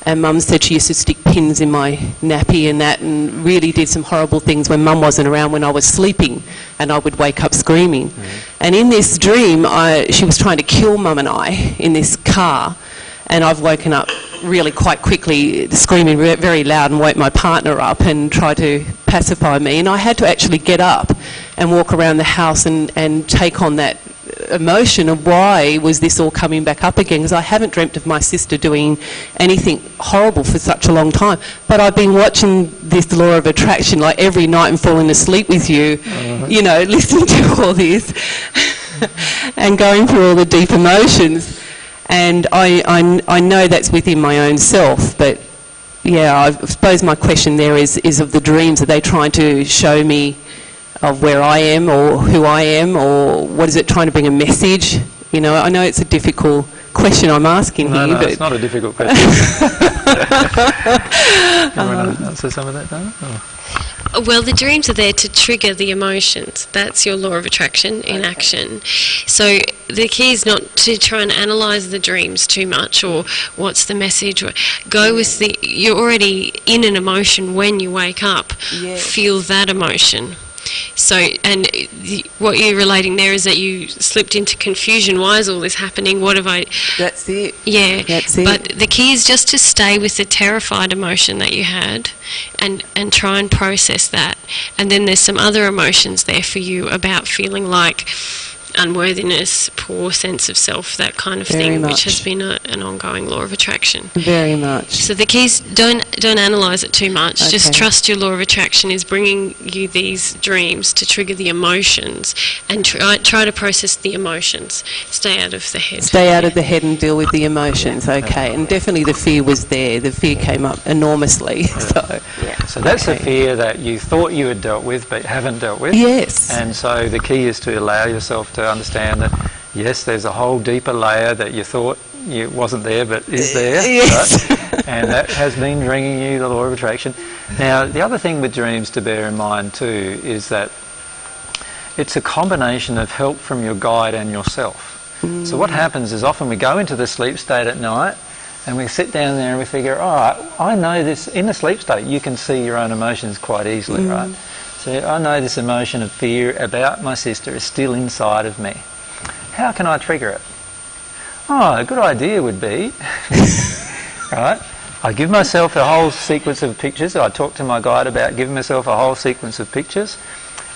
And mum said she used to stick pins in my nappy and that, and really did some horrible things when mum wasn't around when I was sleeping, and I would wake up screaming. Mm-hmm. And in this dream, I, she was trying to kill mum and I in this car, and I've woken up really quite quickly, screaming re- very loud, and woke my partner up and tried to pacify me. And I had to actually get up and walk around the house and, and take on that emotion of why was this all coming back up again? Because I haven't dreamt of my sister doing anything horrible for such a long time. But I've been watching this law of attraction like every night and falling asleep with you uh-huh. you know <laughs> listening to all this <laughs> and going through all the deep emotions. And I, I, I know that's within my own self but yeah I suppose my question there is is of the dreams are they trying to show me of where I am or who I am or what is it trying to bring a message? You know, I know it's a difficult question I'm asking No, here, no, but it's not a difficult question. you want to answer some of that, Dana? Or- Well, the dreams are there to trigger the emotions. That's your law of attraction in action. So the key is not to try and analyze the dreams too much or what's the message. Or go with the. You're already in an emotion when you wake up. Yeah. Feel that emotion. So, and the, what you're relating there is that you slipped into confusion. Why is all this happening? What have I? that's it. Yeah, That's it. but the key is just to stay with the terrified emotion that you had and, and try and process that. And then there's some other emotions there for you about feeling like unworthiness, poor sense of self, that kind of Very thing, much. which has been a, an ongoing law of attraction. Very much. So the key is don't don't analyze it too much. Just trust your law of attraction is bringing you these dreams to trigger the emotions, and try uh, try to process the emotions. Stay out of the head. Stay out of the head and deal with the emotions, okay. And definitely the fear was there. The fear came up enormously. <laughs> So, So that's the Okay. fear that you thought you had dealt with but haven't dealt with. yes. And so the key is to allow yourself to understand that, yes, there's a whole deeper layer that you thought you wasn't there but is eh, there. Yes. right? and that has been bringing you the law of attraction. Now, the other thing with dreams to bear in mind too is that it's a combination of help from your guide and yourself. So what mm. happens is often we go into the sleep state at night and we sit down there and we figure, all right, I know this, in the sleep state you can see your own emotions quite easily, mm. right? I know this emotion of fear about my sister is still inside of me. How can I trigger it? Oh, a good idea would be, <laughs> right? I give myself a whole sequence of pictures. I talk to my guide about giving myself a whole sequence of pictures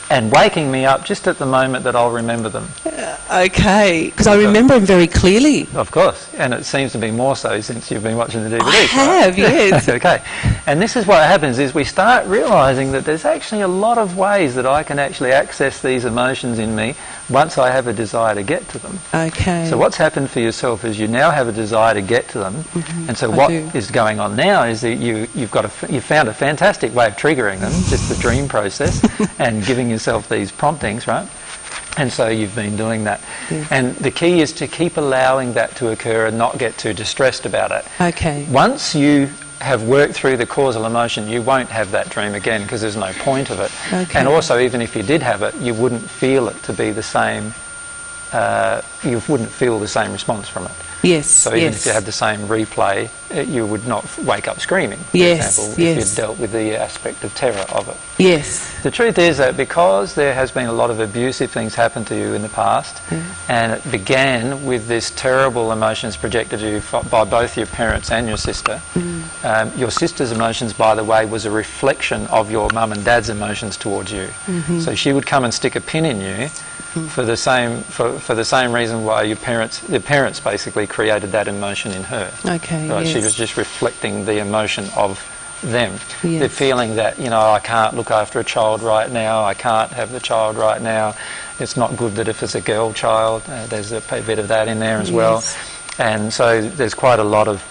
and waking me up just at the moment that I'll remember them. okay. Because I remember them very clearly. Of course, and it seems to be more so since you've been watching the DVD. I have, yes. <laughs> okay, and this is what happens: is we start realizing that there's actually a lot of ways that I can actually access these emotions in me once I have a desire to get to them. Okay. So what's happened for yourself is you now have a desire to get to them, mm-hmm. and so I what do. is going on now is that you you've got a you found a fantastic way of triggering them, just the dream process, <laughs> and giving yourself these promptings, right? And so you've been doing that. And the key is to keep allowing that to occur and not get too distressed about it. Okay. Once you have worked through the causal emotion, you won't have that dream again because there's no point of it. Okay. And also, even if you did have it, you wouldn't feel it to be the same uh, you wouldn't feel the same response from it. Yes. So even yes. if you had the same replay, uh, you would not f- wake up screaming, for Yes, example, yes. if you dealt with the aspect of terror of it. Yes. The truth is that because there has been a lot of abusive things happen to you in the past, and it began with this terrible emotions projected to you f- by both your parents and your sister. Um, your sister's emotions, by the way, was a reflection of your mum and dad's emotions towards you. So she would come and stick a pin in you for the same for, for the same reason why your parents the parents basically created that emotion in her. Okay. Right, She was just reflecting the emotion of them. The feeling that, you know, I can't look after a child right now, I can't have the child right now. It's not good that if it's a girl child, uh, there's a bit of that in there as well. Yes. And so there's quite a lot of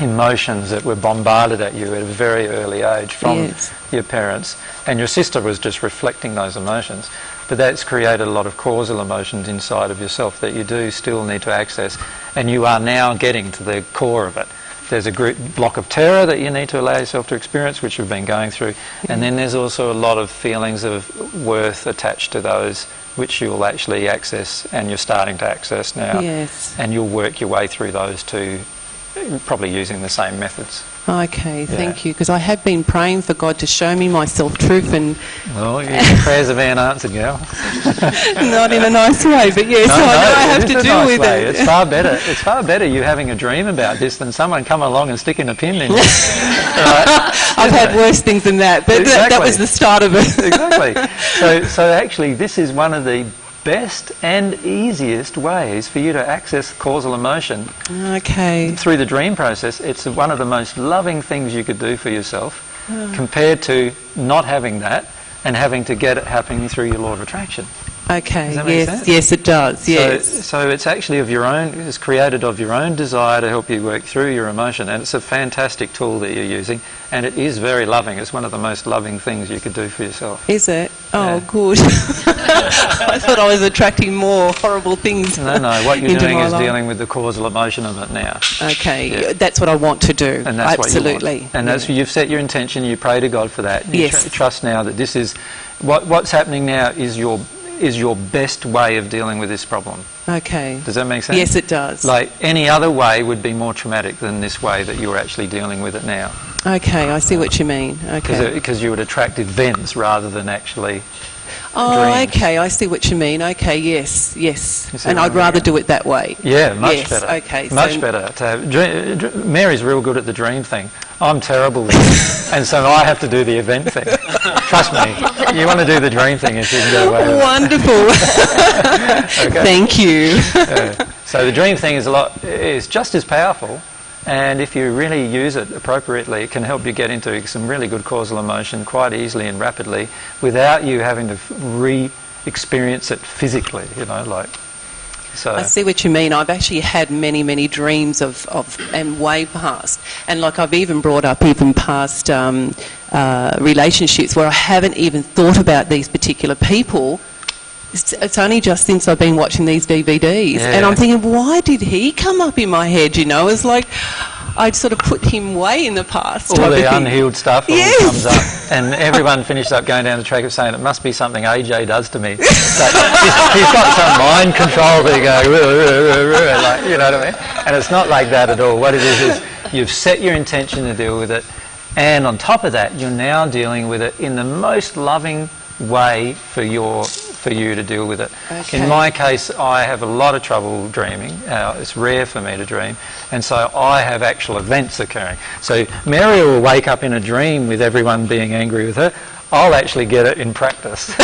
emotions that were bombarded at you at a very early age from Yes. your parents. And your sister was just reflecting those emotions. But that's created a lot of causal emotions inside of yourself that you do still need to access. And you are now getting to the core of it. There's a group block of terror that you need to allow yourself to experience, which you've been going through. And then there's also a lot of feelings of worth attached to those, which you'll actually access and you're starting to access now. Yes. And you'll work your way through those two, probably using the same methods. Okay, thank you. Because I have been praying for God to show me my self-truth and Well, your prayers have been answered, girl. <laughs> not in a nice way, but yes, I know I have it to deal nice with way. it. It's far better. It's far better you having a dream about this than someone coming along and sticking a pin in you. <laughs> I've had worse things than that, but that, that was Exactly. the start of it. exactly. <laughs> So, so actually, this is one of the best and easiest ways for you to access causal emotion Okay. through the dream process. It's one of the most loving things you could do for yourself compared to not having that and having to get it happening through your law of attraction. Okay. Does that make Yes. sense? Yes, it does. Yes. So, so it's actually of your own, it's created of your own desire to help you work through your emotion, and it's a fantastic tool that you're using, and it is very loving. It's one of the most loving things you could do for yourself. Is it? Oh, Yeah. good. <laughs> I thought I was attracting more horrible things. No, no, what you're doing is life. dealing with the causal emotion of it now. Okay, Yeah. that's what I want to do. And that's Absolutely. what. And that's you've set your intention. You pray to God for that. You Yes. tr- trust now that this is what what's happening now is your is your best way of dealing with this problem. Okay. Does that make sense? Yes, it does. Like any other way would be more traumatic than this way that you're actually dealing with it now. Okay, I see what you mean. Okay. Because you would attract events rather than actually. Oh, dreams. okay, I see what you mean. Okay, yes, yes. And I I'd rather do it that way. Yeah, much Yes, better. okay, much so- better. To have, Mary's real good at the dream thing. I'm terrible and so I have to do the event thing. Trust me, you want to do the dream thing if you can get away with. Wonderful. <laughs> Thank you. Yeah. So the dream thing is a lot is just as powerful, and if you really use it appropriately, it can help you get into some really good causal emotion quite easily and rapidly, without you having to re-experience it physically. You know, like so. I see what you mean. I've actually had many, many dreams of, of and way past. And like I've even brought up even past um, uh, relationships where I haven't even thought about these particular people. It's, it's only just since I've been watching these DVDs. And I'm thinking, why did he come up in my head, you know? It's like I'd sort of put him way in the past. all the <laughs> unhealed stuff all Yes. comes up, and everyone finished up going down the track of saying it must be something AJ does to me. He's, he's got some mind control thing going, like, you know what I mean? And it's not like that at all. What it is is you've set your intention to deal with it, and on top of that, you're now dealing with it in the most loving way for your for you to deal with it. Okay. In my case, I have a lot of trouble dreaming. Uh, it's rare for me to dream, and so I have actual events occurring. So Mary will wake up in a dream with everyone being angry with her. I'll actually get it in practice. <laughs> <laughs>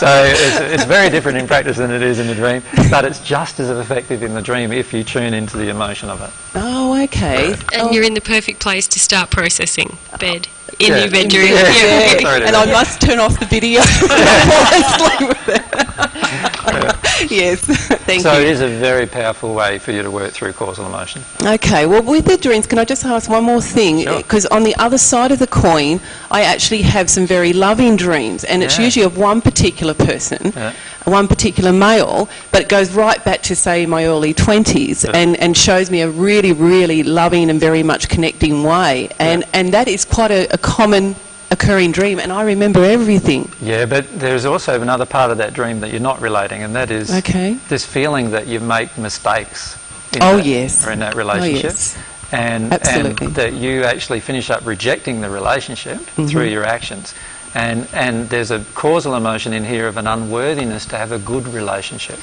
so it's, it's very different in practice than it is in the dream, but it's just as effective in the dream if you tune into the emotion of it. Oh, okay. And Oh. you're in the perfect place to start processing bed in Yeah. bedroom. Yeah. Yeah. To and I must turn off the video before I sleep with it. yes, thank so you. So it is a very powerful way for you to work through causal emotion. Okay, well, with the dreams, can I just ask one more thing? Sure. Because on the other side of the coin, I actually have some very loving dreams, and it's usually of one particular person, Yeah. One particular male, but it goes right back to, say, my early 20s Yeah. and, and shows me a really, really loving and very much connecting way. And, and that is quite a, a common occurring dream, and I remember everything. Yeah, but there's also another part of that dream that you're not relating, and that is Okay. this feeling that you make mistakes. In Oh, that, yes. In that relationship. Oh, yes. And, Absolutely. and that you actually finish up rejecting the relationship Mm-hmm. through your actions. And, and there's a causal emotion in here of an unworthiness to have a good relationship.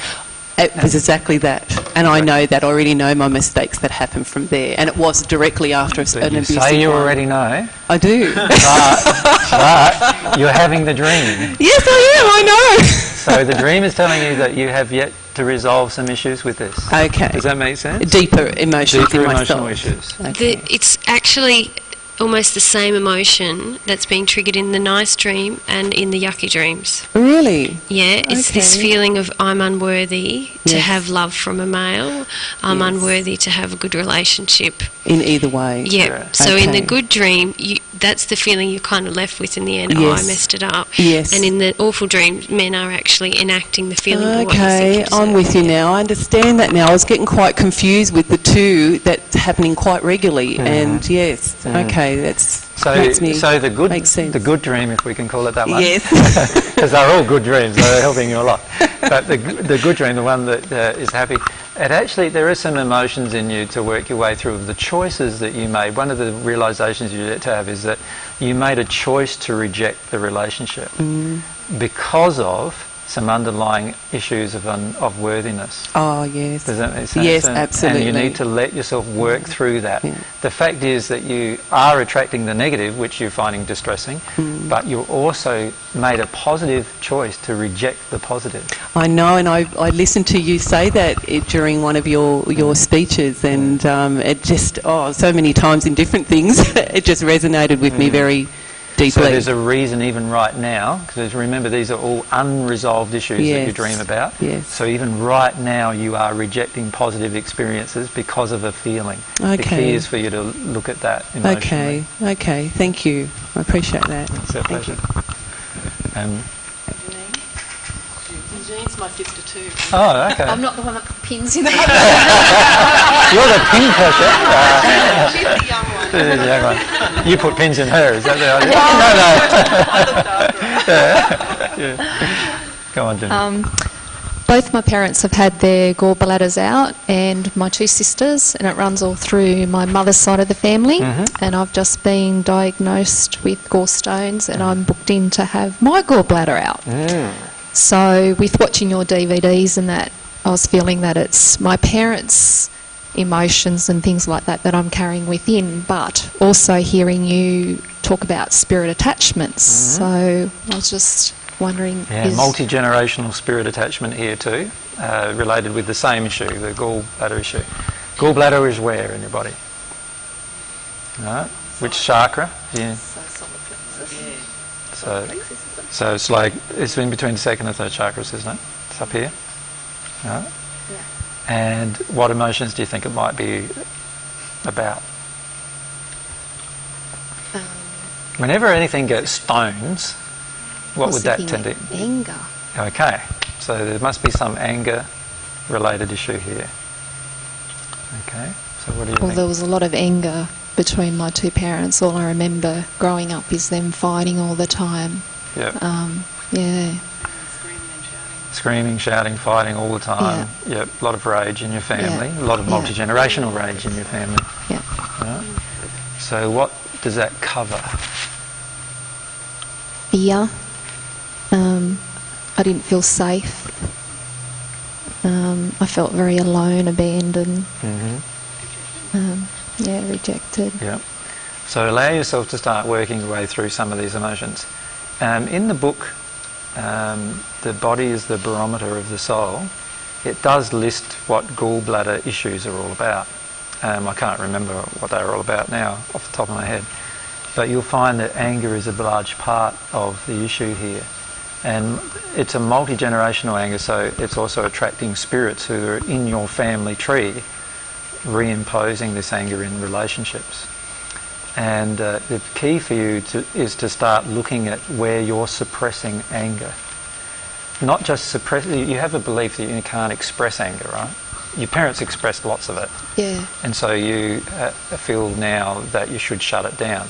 It was exactly that, and I know that. I already know my mistakes that happened from there, and it was directly after But an you abusive say you one. already know, I do. but, but you're having the dream. yes, I am. I know. So the dream is telling you that you have yet to resolve some issues with this. Okay. Does that make sense? Deeper emotions Deeper in emotional myself. issues. Okay. The, it's actually almost the same emotion that's being triggered in the nice dream and in the yucky dreams. Really? Yeah, it's this feeling of I'm unworthy to have love from a male. I'm Yes. unworthy to have a good relationship. In either way. Yeah. Yeah. So in the good dream, you, that's the feeling you're kind of left with in the end. Oh, I messed it up. Yes. And in the awful dream, men are actually enacting the feeling. of what you Okay, I'm with you now. I understand that now. I was getting quite confused with the two that's happening quite regularly, and yes, okay, that's So, so the good, makes sense. the good dream, if we can call it that one, Yes. <laughs> because they're all good dreams, they're <laughs> helping you a lot. But the, the good dream, the one that uh, is happy, it actually there are some emotions in you to work your way through of the choices that you made. One of the realizations you get to have is that you made a choice to reject the relationship Mm. because of some underlying issues of un, of worthiness. Oh yes. Does that make sense? Yes, And- absolutely. And you need to let yourself work through that. Yeah. The fact is that you are attracting the negative, which you're finding distressing, Mm. but you also made a positive choice to reject the positive. I know, and I, I listened to you say that it, during one of your, your speeches, and um, it just, oh, so many times in different things, <laughs> it just resonated with me very deeply. So there's a reason even right now, because remember these are all unresolved issues that you dream about. Yes. So even right now you are rejecting positive experiences because of a feeling. The Okay. key is for you to look at that emotionally. okay, okay, thank you. I appreciate that. It's a Thank you. pleasure. Um, Jean's my sister too. oh, okay. I'm not the one that put pins in <laughs> it. You're the pin pusher. Uh, She's the young one. This is the young one. You put pins in her, is that the idea? no, no. <laughs> <laughs> Yeah. Go on, Jenny. Um, both my parents have had their gallbladders out, and my two sisters, and it runs all through my mother's side of the family. Mm-hmm. And I've just been diagnosed with gallstones, and I'm booked in to have my gallbladder out. Mm. So, with watching your DVDs and that, I was feeling that it's my parents' emotions and things like that that I'm carrying within, but also hearing you talk about spirit attachments. So, I was just wondering. Mm-hmm. Yeah, multi generational spirit attachment here too, uh, related with the same issue, the gallbladder issue. Gallbladder is where in your body? No? Which chakra? Yeah. So, so it's like it's in between the second and third chakras, isn't it? It's up here. No? And what emotions do you think it might be about? Whenever anything gets stones, what would that tend to? Anger. Okay, so there must be some anger related issue here. Okay, so what do you Well, think? there was a lot of anger between my two parents. All I remember growing up is them fighting all the time. Yep. Um, yeah. Screaming, shouting, fighting all the time. Yeah. Yep, a lot of rage in your family, yeah. a lot of multi generational rage in your family. Yeah. Right? So, what does that cover? Fear. Um, I didn't feel safe. Um, I felt very alone, abandoned. Mm-hmm. Um, yeah, rejected. Yep. So, allow yourself to start working your way through some of these emotions. Um, in the book, um, The Body is the Barometer of the Soul, it does list what gallbladder issues are all about. Um, I can't remember what they're all about now off the top of my head. But you'll find that anger is a large part of the issue here. And it's a multi generational anger, so it's also attracting spirits who are in your family tree, reimposing this anger in relationships. And uh, the key for you to, is to start looking at where you're suppressing anger. Not just suppress, you have a belief that you can't express anger, right? Your parents expressed lots of it. Yeah. And so you uh, feel now that you should shut it down.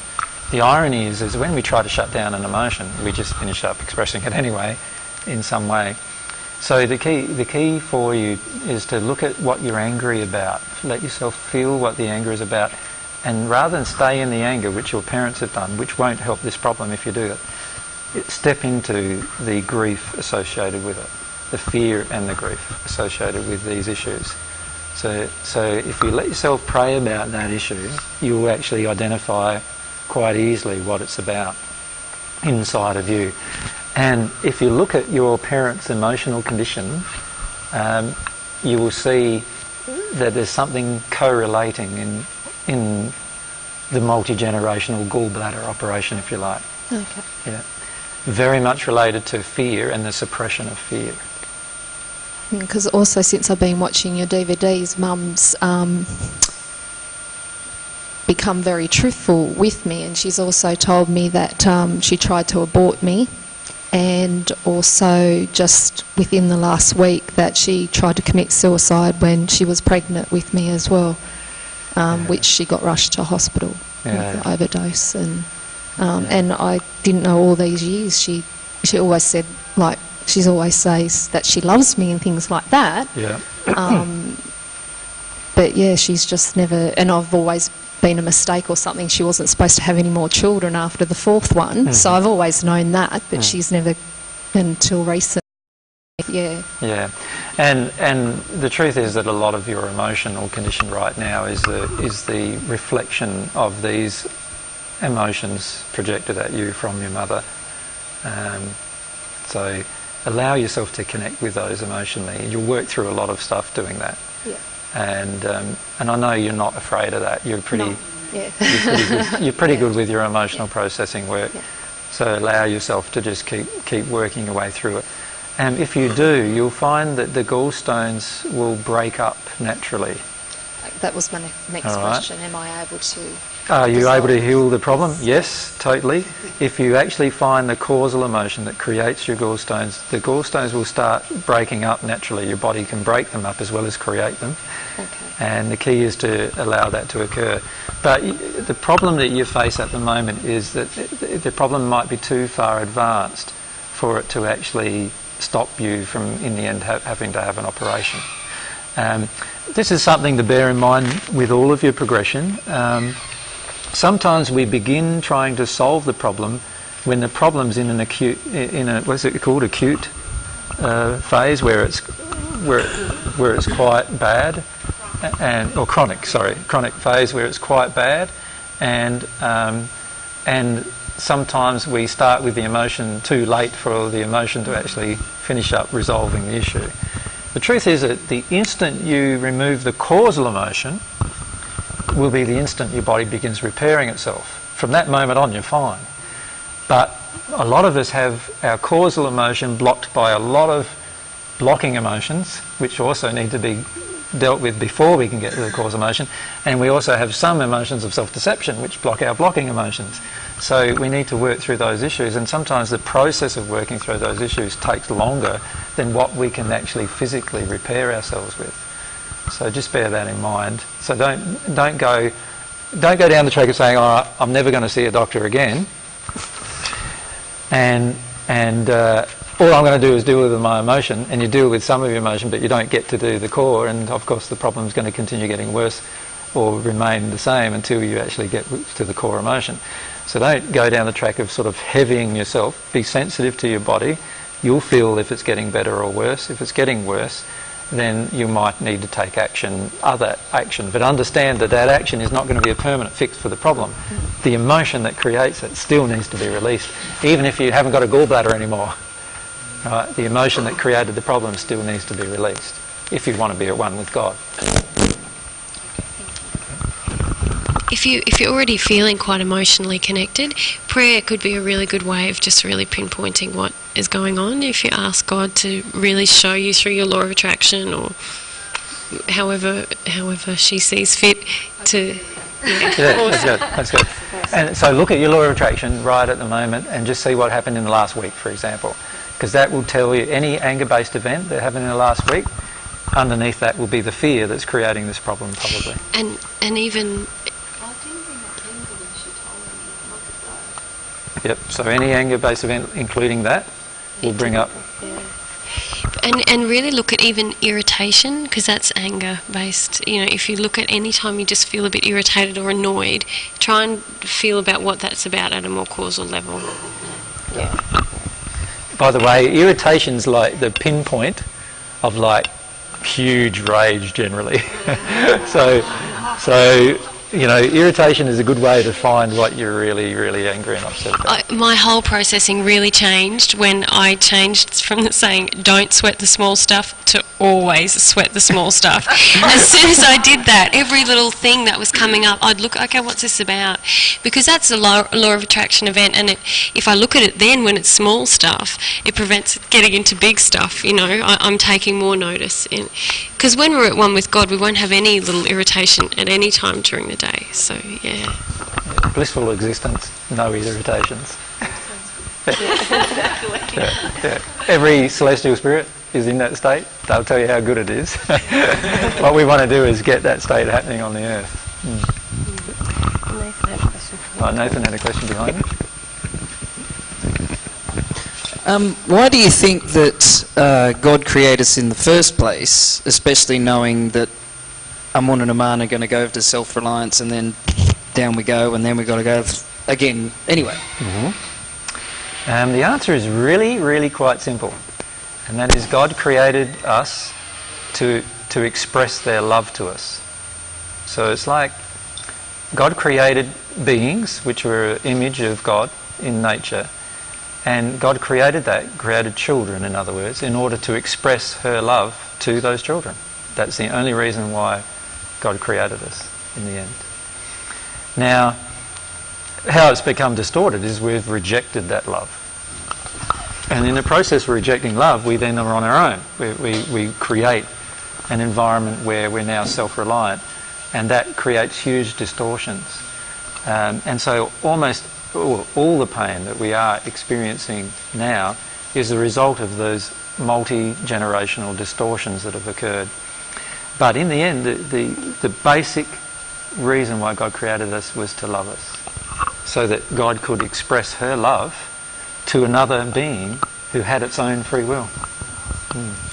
the irony is, is when we try to shut down an emotion, we just finish up expressing it <laughs> anyway, in some way. So the key, the key for you is to look at what you're angry about. Let yourself feel what the anger is about, and rather than stay in the anger, which your parents have done, which won't help this problem if you do it, it step into the grief associated with it, the fear and the grief associated with these issues. So, so if you let yourself pray about that issue, you'll actually identify quite easily what it's about inside of you. And if you look at your parents' emotional condition, um, you will see that there's something correlating in in the multi-generational gallbladder operation, if you like. Okay. Yeah, very much related to fear and the suppression of fear. Because also since I've been watching your DVDs, Mum's um, become very truthful with me, and she's also told me that um, she tried to abort me, and also just within the last week that she tried to commit suicide when she was pregnant with me as well, um, which she got rushed to hospital Yeah. with overdose, and um, and I didn't know all these years. She she always said like she's always says that she loves me and things like that. Yeah. Um, but yeah, she's just never, and I've always been a mistake or something. She wasn't supposed to have any more children after the fourth one, so Mhm. I've always known that, but Mm. she's never until recent. Yeah, Yeah, and and the truth is that a lot of your emotional condition right now is the is the reflection of these emotions projected at you from your mother. Um, so allow yourself to connect with those emotionally, you'll work through a lot of stuff doing that. Yeah. And um, and I know you're not afraid of that. You're pretty. No. yeah. <laughs> You're pretty good, you're pretty <laughs> good with your emotional processing work. Yeah. So allow yourself to just keep keep working your way through it. And if you do, you'll find that the gallstones will break up naturally. That was my next right. question. Am I able to? Are you able to heal the problem? Yes, totally. If you actually find the causal emotion that creates your gallstones, the gallstones will start breaking up naturally. Your body can break them up as well as create them. Okay. And the key is to allow that to occur. But the problem that you face at the moment is that the problem might be too far advanced for it to actually stop you from, in the end, ha- having to have an operation. Um, this is something to bear in mind with all of your progression. Um, sometimes we begin trying to solve the problem when the problem's in an acute, in a what's it called, acute uh, phase where it's where where it's quite bad, and or chronic, sorry, chronic phase where it's quite bad, and um, and sometimes we start with the emotion too late for the emotion to actually finish up resolving the issue. The truth is that the instant you remove the causal emotion will be the instant your body begins repairing itself. From that moment on, you're fine. But a lot of us have our causal emotion blocked by a lot of blocking emotions, which also need to be dealt with before we can get to the cause emotion. And we also have some emotions of self-deception, which block our blocking emotions. So we need to work through those issues. And sometimes the process of working through those issues takes longer than what we can actually physically repair ourselves with. So just bear that in mind. So don't don't go don't go down the track of saying, "Oh, I'm never going to see a doctor again," and and uh, all I'm going to do is deal with my emotion, and you deal with some of your emotion, but you don't get to do the core, and of course the problem is going to continue getting worse or remain the same until you actually get to the core emotion. So don't go down the track of sort of heavying yourself. Be sensitive to your body. You'll feel if it's getting better or worse. If it's getting worse, then you might need to take action, other action. But understand that that action is not going to be a permanent fix for the problem. The emotion that creates it still needs to be released, even if you haven't got a gallbladder anymore. Right? The emotion that created the problem still needs to be released if you want to be at one with God. If you if you're already feeling quite emotionally connected, prayer could be a really good way of just really pinpointing what is going on. If you ask God to really show you through your law of attraction or however however she sees fit to yeah. Yeah, that's good. That's good. And so look at your law of attraction right at the moment and just see what happened in the last week, for example, because that will tell you any anger-based event that happened in the last week. Underneath that will be the fear that's creating this problem, probably. and and even Yep. So any anger-based event, including that, will bring up. And, and really look at even irritation because that's anger based. You know, if you look at any time you just feel a bit irritated or annoyed, try and feel about what that's about at a more causal level. Yeah. By the way, irritation's like the pinpoint of like huge rage generally. <laughs> so, so you know, irritation is a good way to find what you're really, really angry and upset about. I, my whole processing really changed when I changed from the saying "don't sweat the small stuff" to always sweat the small stuff. <laughs> as soon as I did that, every little thing that was coming up, I'd look, okay, what's this about? Because that's a law, law of attraction event, and it, if I look at it then when it's small stuff, it prevents it getting into big stuff. You know, I, I'm taking more notice. Because when we're at one with God, we won't have any little irritation at any time during the day. So yeah. Blissful existence, no irritations. yeah, yeah. Every celestial spirit is in that state. They'll tell you how good it is. <laughs> what we want to do is get that state happening on the earth. Mm. Nathan had a question. Oh, Nathan had a question behind me. Um, why do you think that uh, God created us in the first place, especially knowing that Amun and Aman are going to go to self-reliance and then down we go and then we've got to go again anyway? Mm-hmm. Um, the answer is really, really quite simple. And that is God created us to, to express their love to us. So it's like God created beings which were an image of God in nature. And God created that, created children, in other words, in order to express her love to those children. That's the only reason why God created us in the end. Now, how it's become distorted is we've rejected that love. And in the process of rejecting love, we then are on our own. We, we, we create an environment where we're now self-reliant, and that creates huge distortions. Um, and so almost all, all the pain that we are experiencing now is the result of those multi-generational distortions that have occurred. But in the end, the, the, the basic reason why God created us was to love us, so that God could express her love to another being who had its own free will. Mm.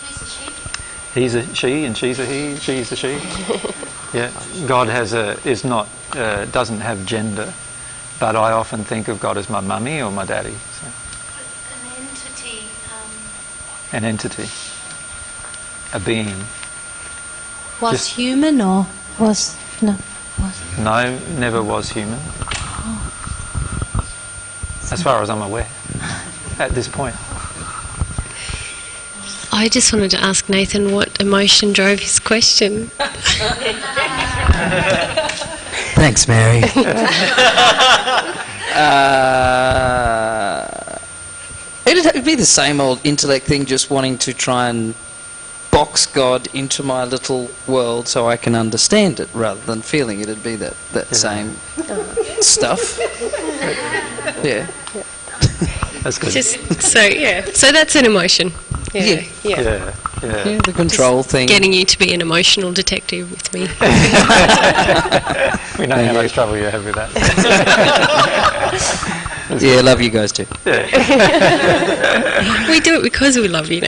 He's a she and she's a he. She's a she. <laughs> yeah, God has a is not uh, doesn't have gender, but I often think of God as my mummy or my daddy. So. An entity. Um... An entity. A being. Was Just human or was no? Was no, never was human. Oh. As far as I'm aware at this point? I just wanted to ask Nathan what emotion drove his question. Thanks, Mary. <laughs> uh, it'd be the same old intellect thing, just wanting to try and box God into my little world so I can understand it rather than feeling it. It'd be that, that yeah. same <laughs> stuff. <laughs> Yeah. yeah. <laughs> That's good. Just so yeah. So that's an emotion. Yeah. Yeah. Yeah. yeah. yeah the control Just thing. Getting you to be an emotional detective with me. we know how much trouble you have with that. Yeah, love you guys too. <laughs> we do it because we love you, <laughs>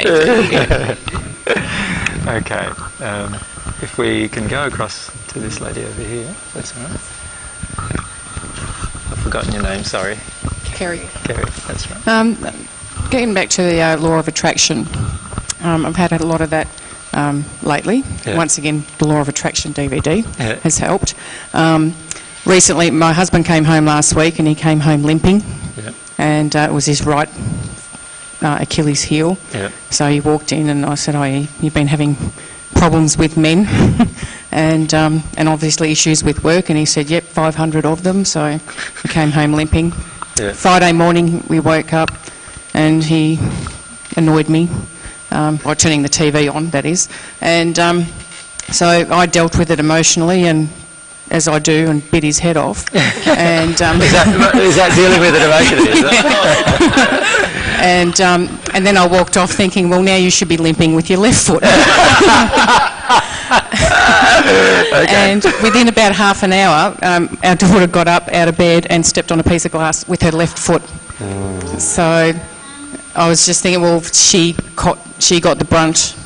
okay. Um, if we can go across to this lady over here, that's all right. I've forgotten your name, sorry. Kerry. Kerry, that's right. Um, getting back to the uh, law of attraction, um, I've had a lot of that um, lately. Yeah. Once again, the law of attraction DVD yeah. has helped. Um, recently, my husband came home last week and he came home limping, yeah. and uh, it was his right uh, Achilles heel. So he walked in and I said, "Oh, you've been having problems with men." <laughs> and um, and obviously issues with work. And he said, "Yep, 500 of them." So he came home limping. Yeah. Friday morning we woke up and he annoyed me um, by turning the TV on, that is. And um, so I dealt with it emotionally and as I do and bit his head off. <laughs> and um, is, that, is, that dealing with it emotionally? <laughs> and um, and then I walked off thinking, well, now you should be limping with your left foot. <laughs> That's And within about half an hour, um, our daughter got up out of bed and stepped on a piece of glass with her left foot. Mm. So I was just thinking, well, she got, she got the brunt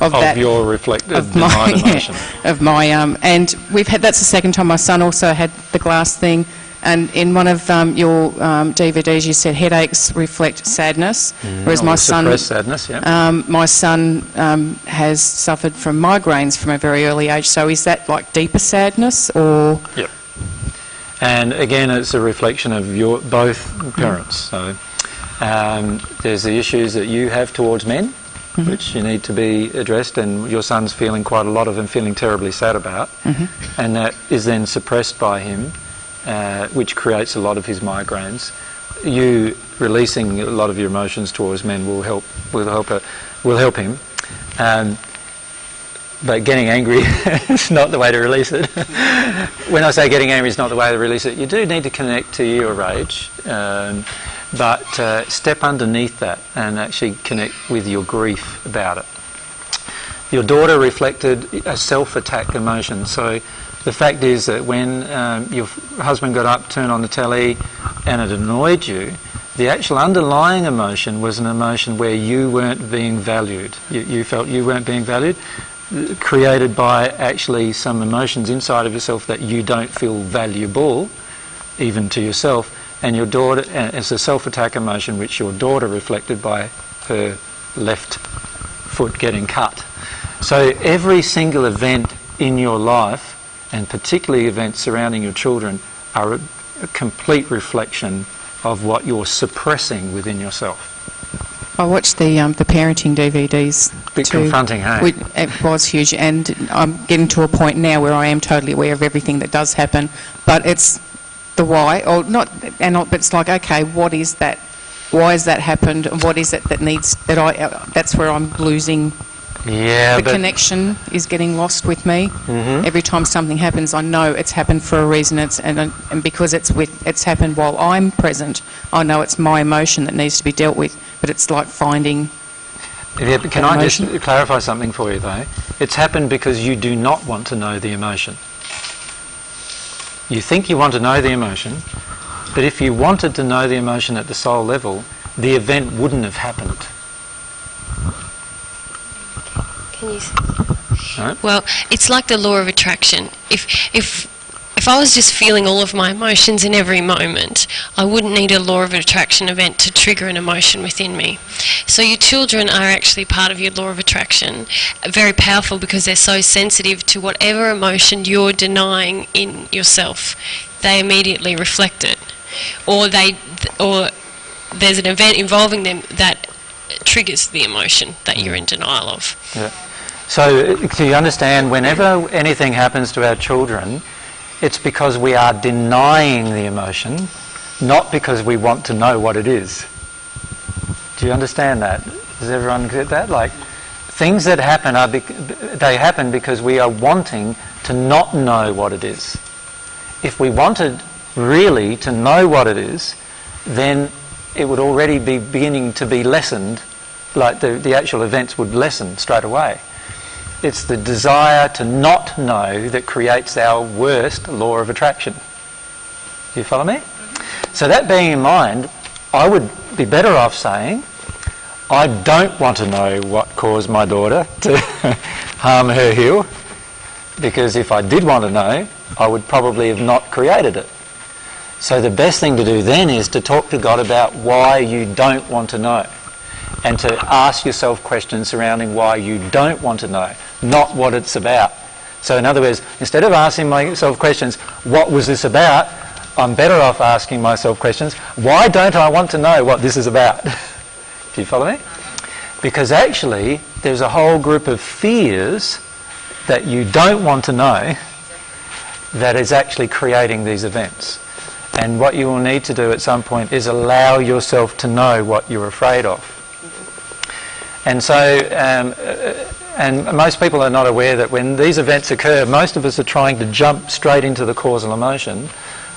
of, Of that. your reflective of my, emotion. <laughs> of my um, and we've had that's the second time my son also had the glass thing and in one of um, your um, DVDs you said headaches reflect sadness whereas Mm, my son sadness, yeah. um, my son um, has suffered from migraines from a very early age so is that like deeper sadness or Yep. And again, it's a reflection of your both parents. So um, there's the issues that you have towards men, which you need to be addressed, and your son's feeling quite a lot of and feeling terribly sad about, and that is then suppressed by him, uh, which creates a lot of his migraines. You releasing a lot of your emotions towards men will help. Will help. uh, Will help him. Um, but getting angry <laughs> is not the way to release it. <laughs> when I say getting angry is not the way to release it, you do need to connect to your rage, um, but uh, step underneath that and actually connect with your grief about it. Your daughter reflected a self-attack emotion, so the fact is that when um, your husband got up, turned on the telly, and it annoyed you, the actual underlying emotion was an emotion where you weren't being valued. You, you felt you weren't being valued, uh, created by actually some emotions inside of yourself that you don't feel valuable, even to yourself. And your daughter, uh, it's a self-attack emotion which your daughter reflected by her left foot getting cut. So every single event in your life, and particularly events surrounding your children, are a, a complete reflection of what you're suppressing within yourself. I watched the um, the parenting DVDs. Bit too. confronting, hey? It was huge, and I'm getting to a point now where I am totally aware of everything that does happen. But it's the why, or not, and not, but it's like, okay, what is that? Why has that happened? And what is it that needs that I? Uh, that's where I'm losing. Yeah, the but connection is getting lost with me. Mhm. Every time something happens, I know it's happened for a reason. It's and, and because it's with it's happened while I'm present, I know it's my emotion that needs to be dealt with. But it's like finding Yeah, but can I just clarify something for you though? It's happened because you do not want to know the emotion. You think you want to know the emotion, but if you wanted to know the emotion at the soul level, the event wouldn't have happened. Can you? s- Right? Well, it's like the law of attraction. If if if I was just feeling all of my emotions in every moment, I wouldn't need a law of attraction event to trigger an emotion within me. So your children are actually part of your law of attraction, very powerful because they're so sensitive to whatever emotion you're denying in yourself. They immediately reflect it, or they or there's an event involving them that triggers the emotion that you're in denial of. Yeah. So, uh, do you understand? Whenever anything happens to our children, it's because we are denying the emotion, not because we want to know what it is. Do you understand that? Does everyone get that? Like, things that happen are they happen because we are wanting to not know what it is. If we wanted really to know what it is, then it would already be beginning to be lessened, like the, the actual events would lessen straight away. It's the desire to not know that creates our worst law of attraction. Do you follow me? Mm-hmm. So that being in mind, I would be better off saying, I don't want to know what caused my daughter to <laughs> harm her heel, because if I did want to know, I would probably have not created it. So the best thing to do then is to talk to God about why you don't want to know and to ask yourself questions surrounding why you don't want to know, not what it's about. So in other words, instead of asking myself questions, what was this about? I'm better off asking myself questions, why don't I want to know what this is about? <laughs> Do you follow me? Because actually, there's a whole group of fears that you don't want to know that is actually creating these events. And what you will need to do at some point is allow yourself to know what you're afraid of. And so, um, and most people are not aware that when these events occur, most of us are trying to jump straight into the causal emotion,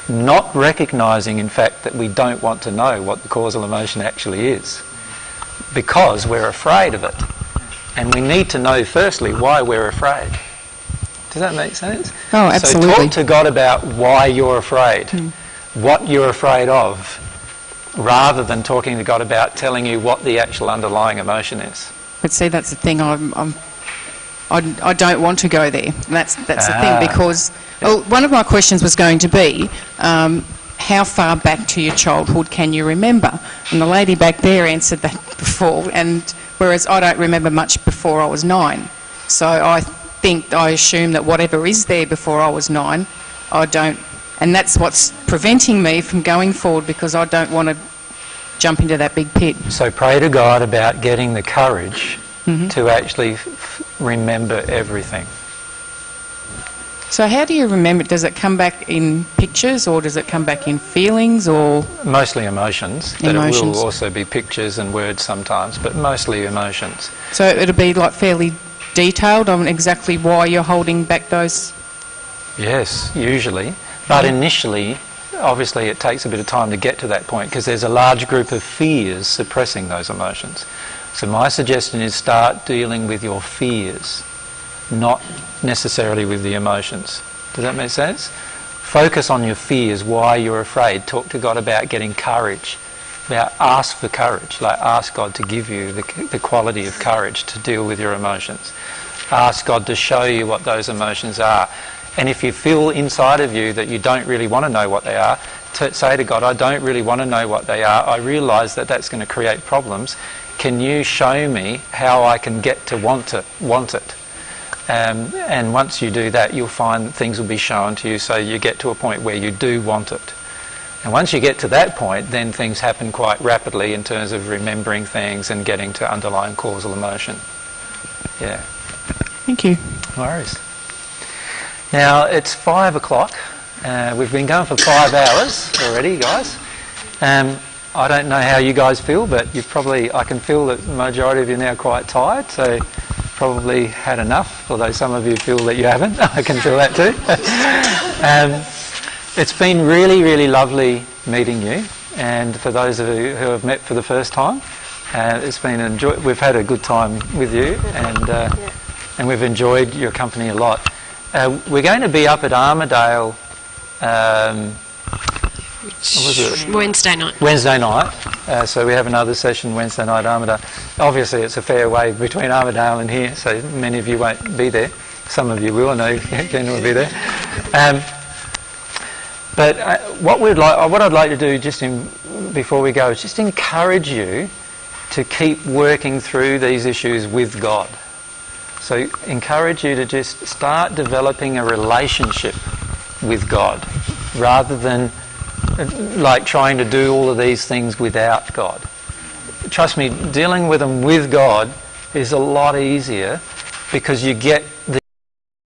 not recognising, in fact, that we don't want to know what the causal emotion actually is, because we're afraid of it. And we need to know, firstly, why we're afraid. Does that make sense? Oh, absolutely. So talk to God about why you're afraid, hmm. what you're afraid of, rather than talking to God about telling you what the actual underlying emotion is. But see, that's the thing. I'm, I'm, I, I don't want to go there. That's that's the Ah. thing because well, one of my questions was going to be. Um, how far back to your childhood can you remember? And the lady back there answered that <laughs> before, and whereas I don't remember much before I was nine. So I think, I assume that whatever is there before I was nine, I don't, and that's what's preventing me from going forward because I don't want to jump into that big pit. So pray to God about getting the courage Mhm. to actually f- remember everything. So how do you remember? Does it come back in pictures or does it come back in feelings or? Mostly emotions, but it will also be pictures and words sometimes, but mostly emotions. So it'll be like fairly detailed on exactly why you're holding back those. Yes, usually. But initially, obviously, it takes a bit of time to get to that point because there's a large group of fears suppressing those emotions. So, my suggestion is start dealing with your fears, not necessarily with the emotions. Does that make sense? Focus on your fears, why you're afraid. Talk to God about getting courage. About ask for courage, like ask God to give you the, the quality of courage to deal with your emotions. Ask God to show you what those emotions are. And if you feel inside of you that you don't really want to know what they are, to say to God, I don't really want to know what they are. I realise that that's going to create problems. Can you show me how I can get to want it? Want it? Um, and once you do that, you'll find that things will be shown to you so you get to a point where you do want it. And once you get to that point, then things happen quite rapidly in terms of remembering things and getting to underlying causal emotion. Yeah. Thank you. No worries. Now it's five o'clock. Uh, we've been going for five hours already, guys. Um, I don't know how you guys feel, but you've probably, I can feel that the majority of you are now quite tired, so probably had enough, although some of you feel that you haven't. <laughs> I can feel that too. <laughs> um, it's been really, really lovely meeting you, and for those of you who have met for the first time, uh, it's been enjoy- we've had a good time with you, and uh, and we've enjoyed your company a lot. Uh, we're going to be up at Armidale. Um, what was it? Wednesday night. Wednesday night. Uh, so we have another session Wednesday night at Armidale. Obviously, it's a fair way between Armidale and here, so many of you won't be there. Some of you will. I know <laughs> Ken will be there. Um, but uh, what we'd like, uh, what I'd like to do just in, before we go is just encourage you to keep working through these issues with God. So encourage you to just start developing a relationship with God rather than like trying to do all of these things without God. Trust me, dealing with them with God is a lot easier because you get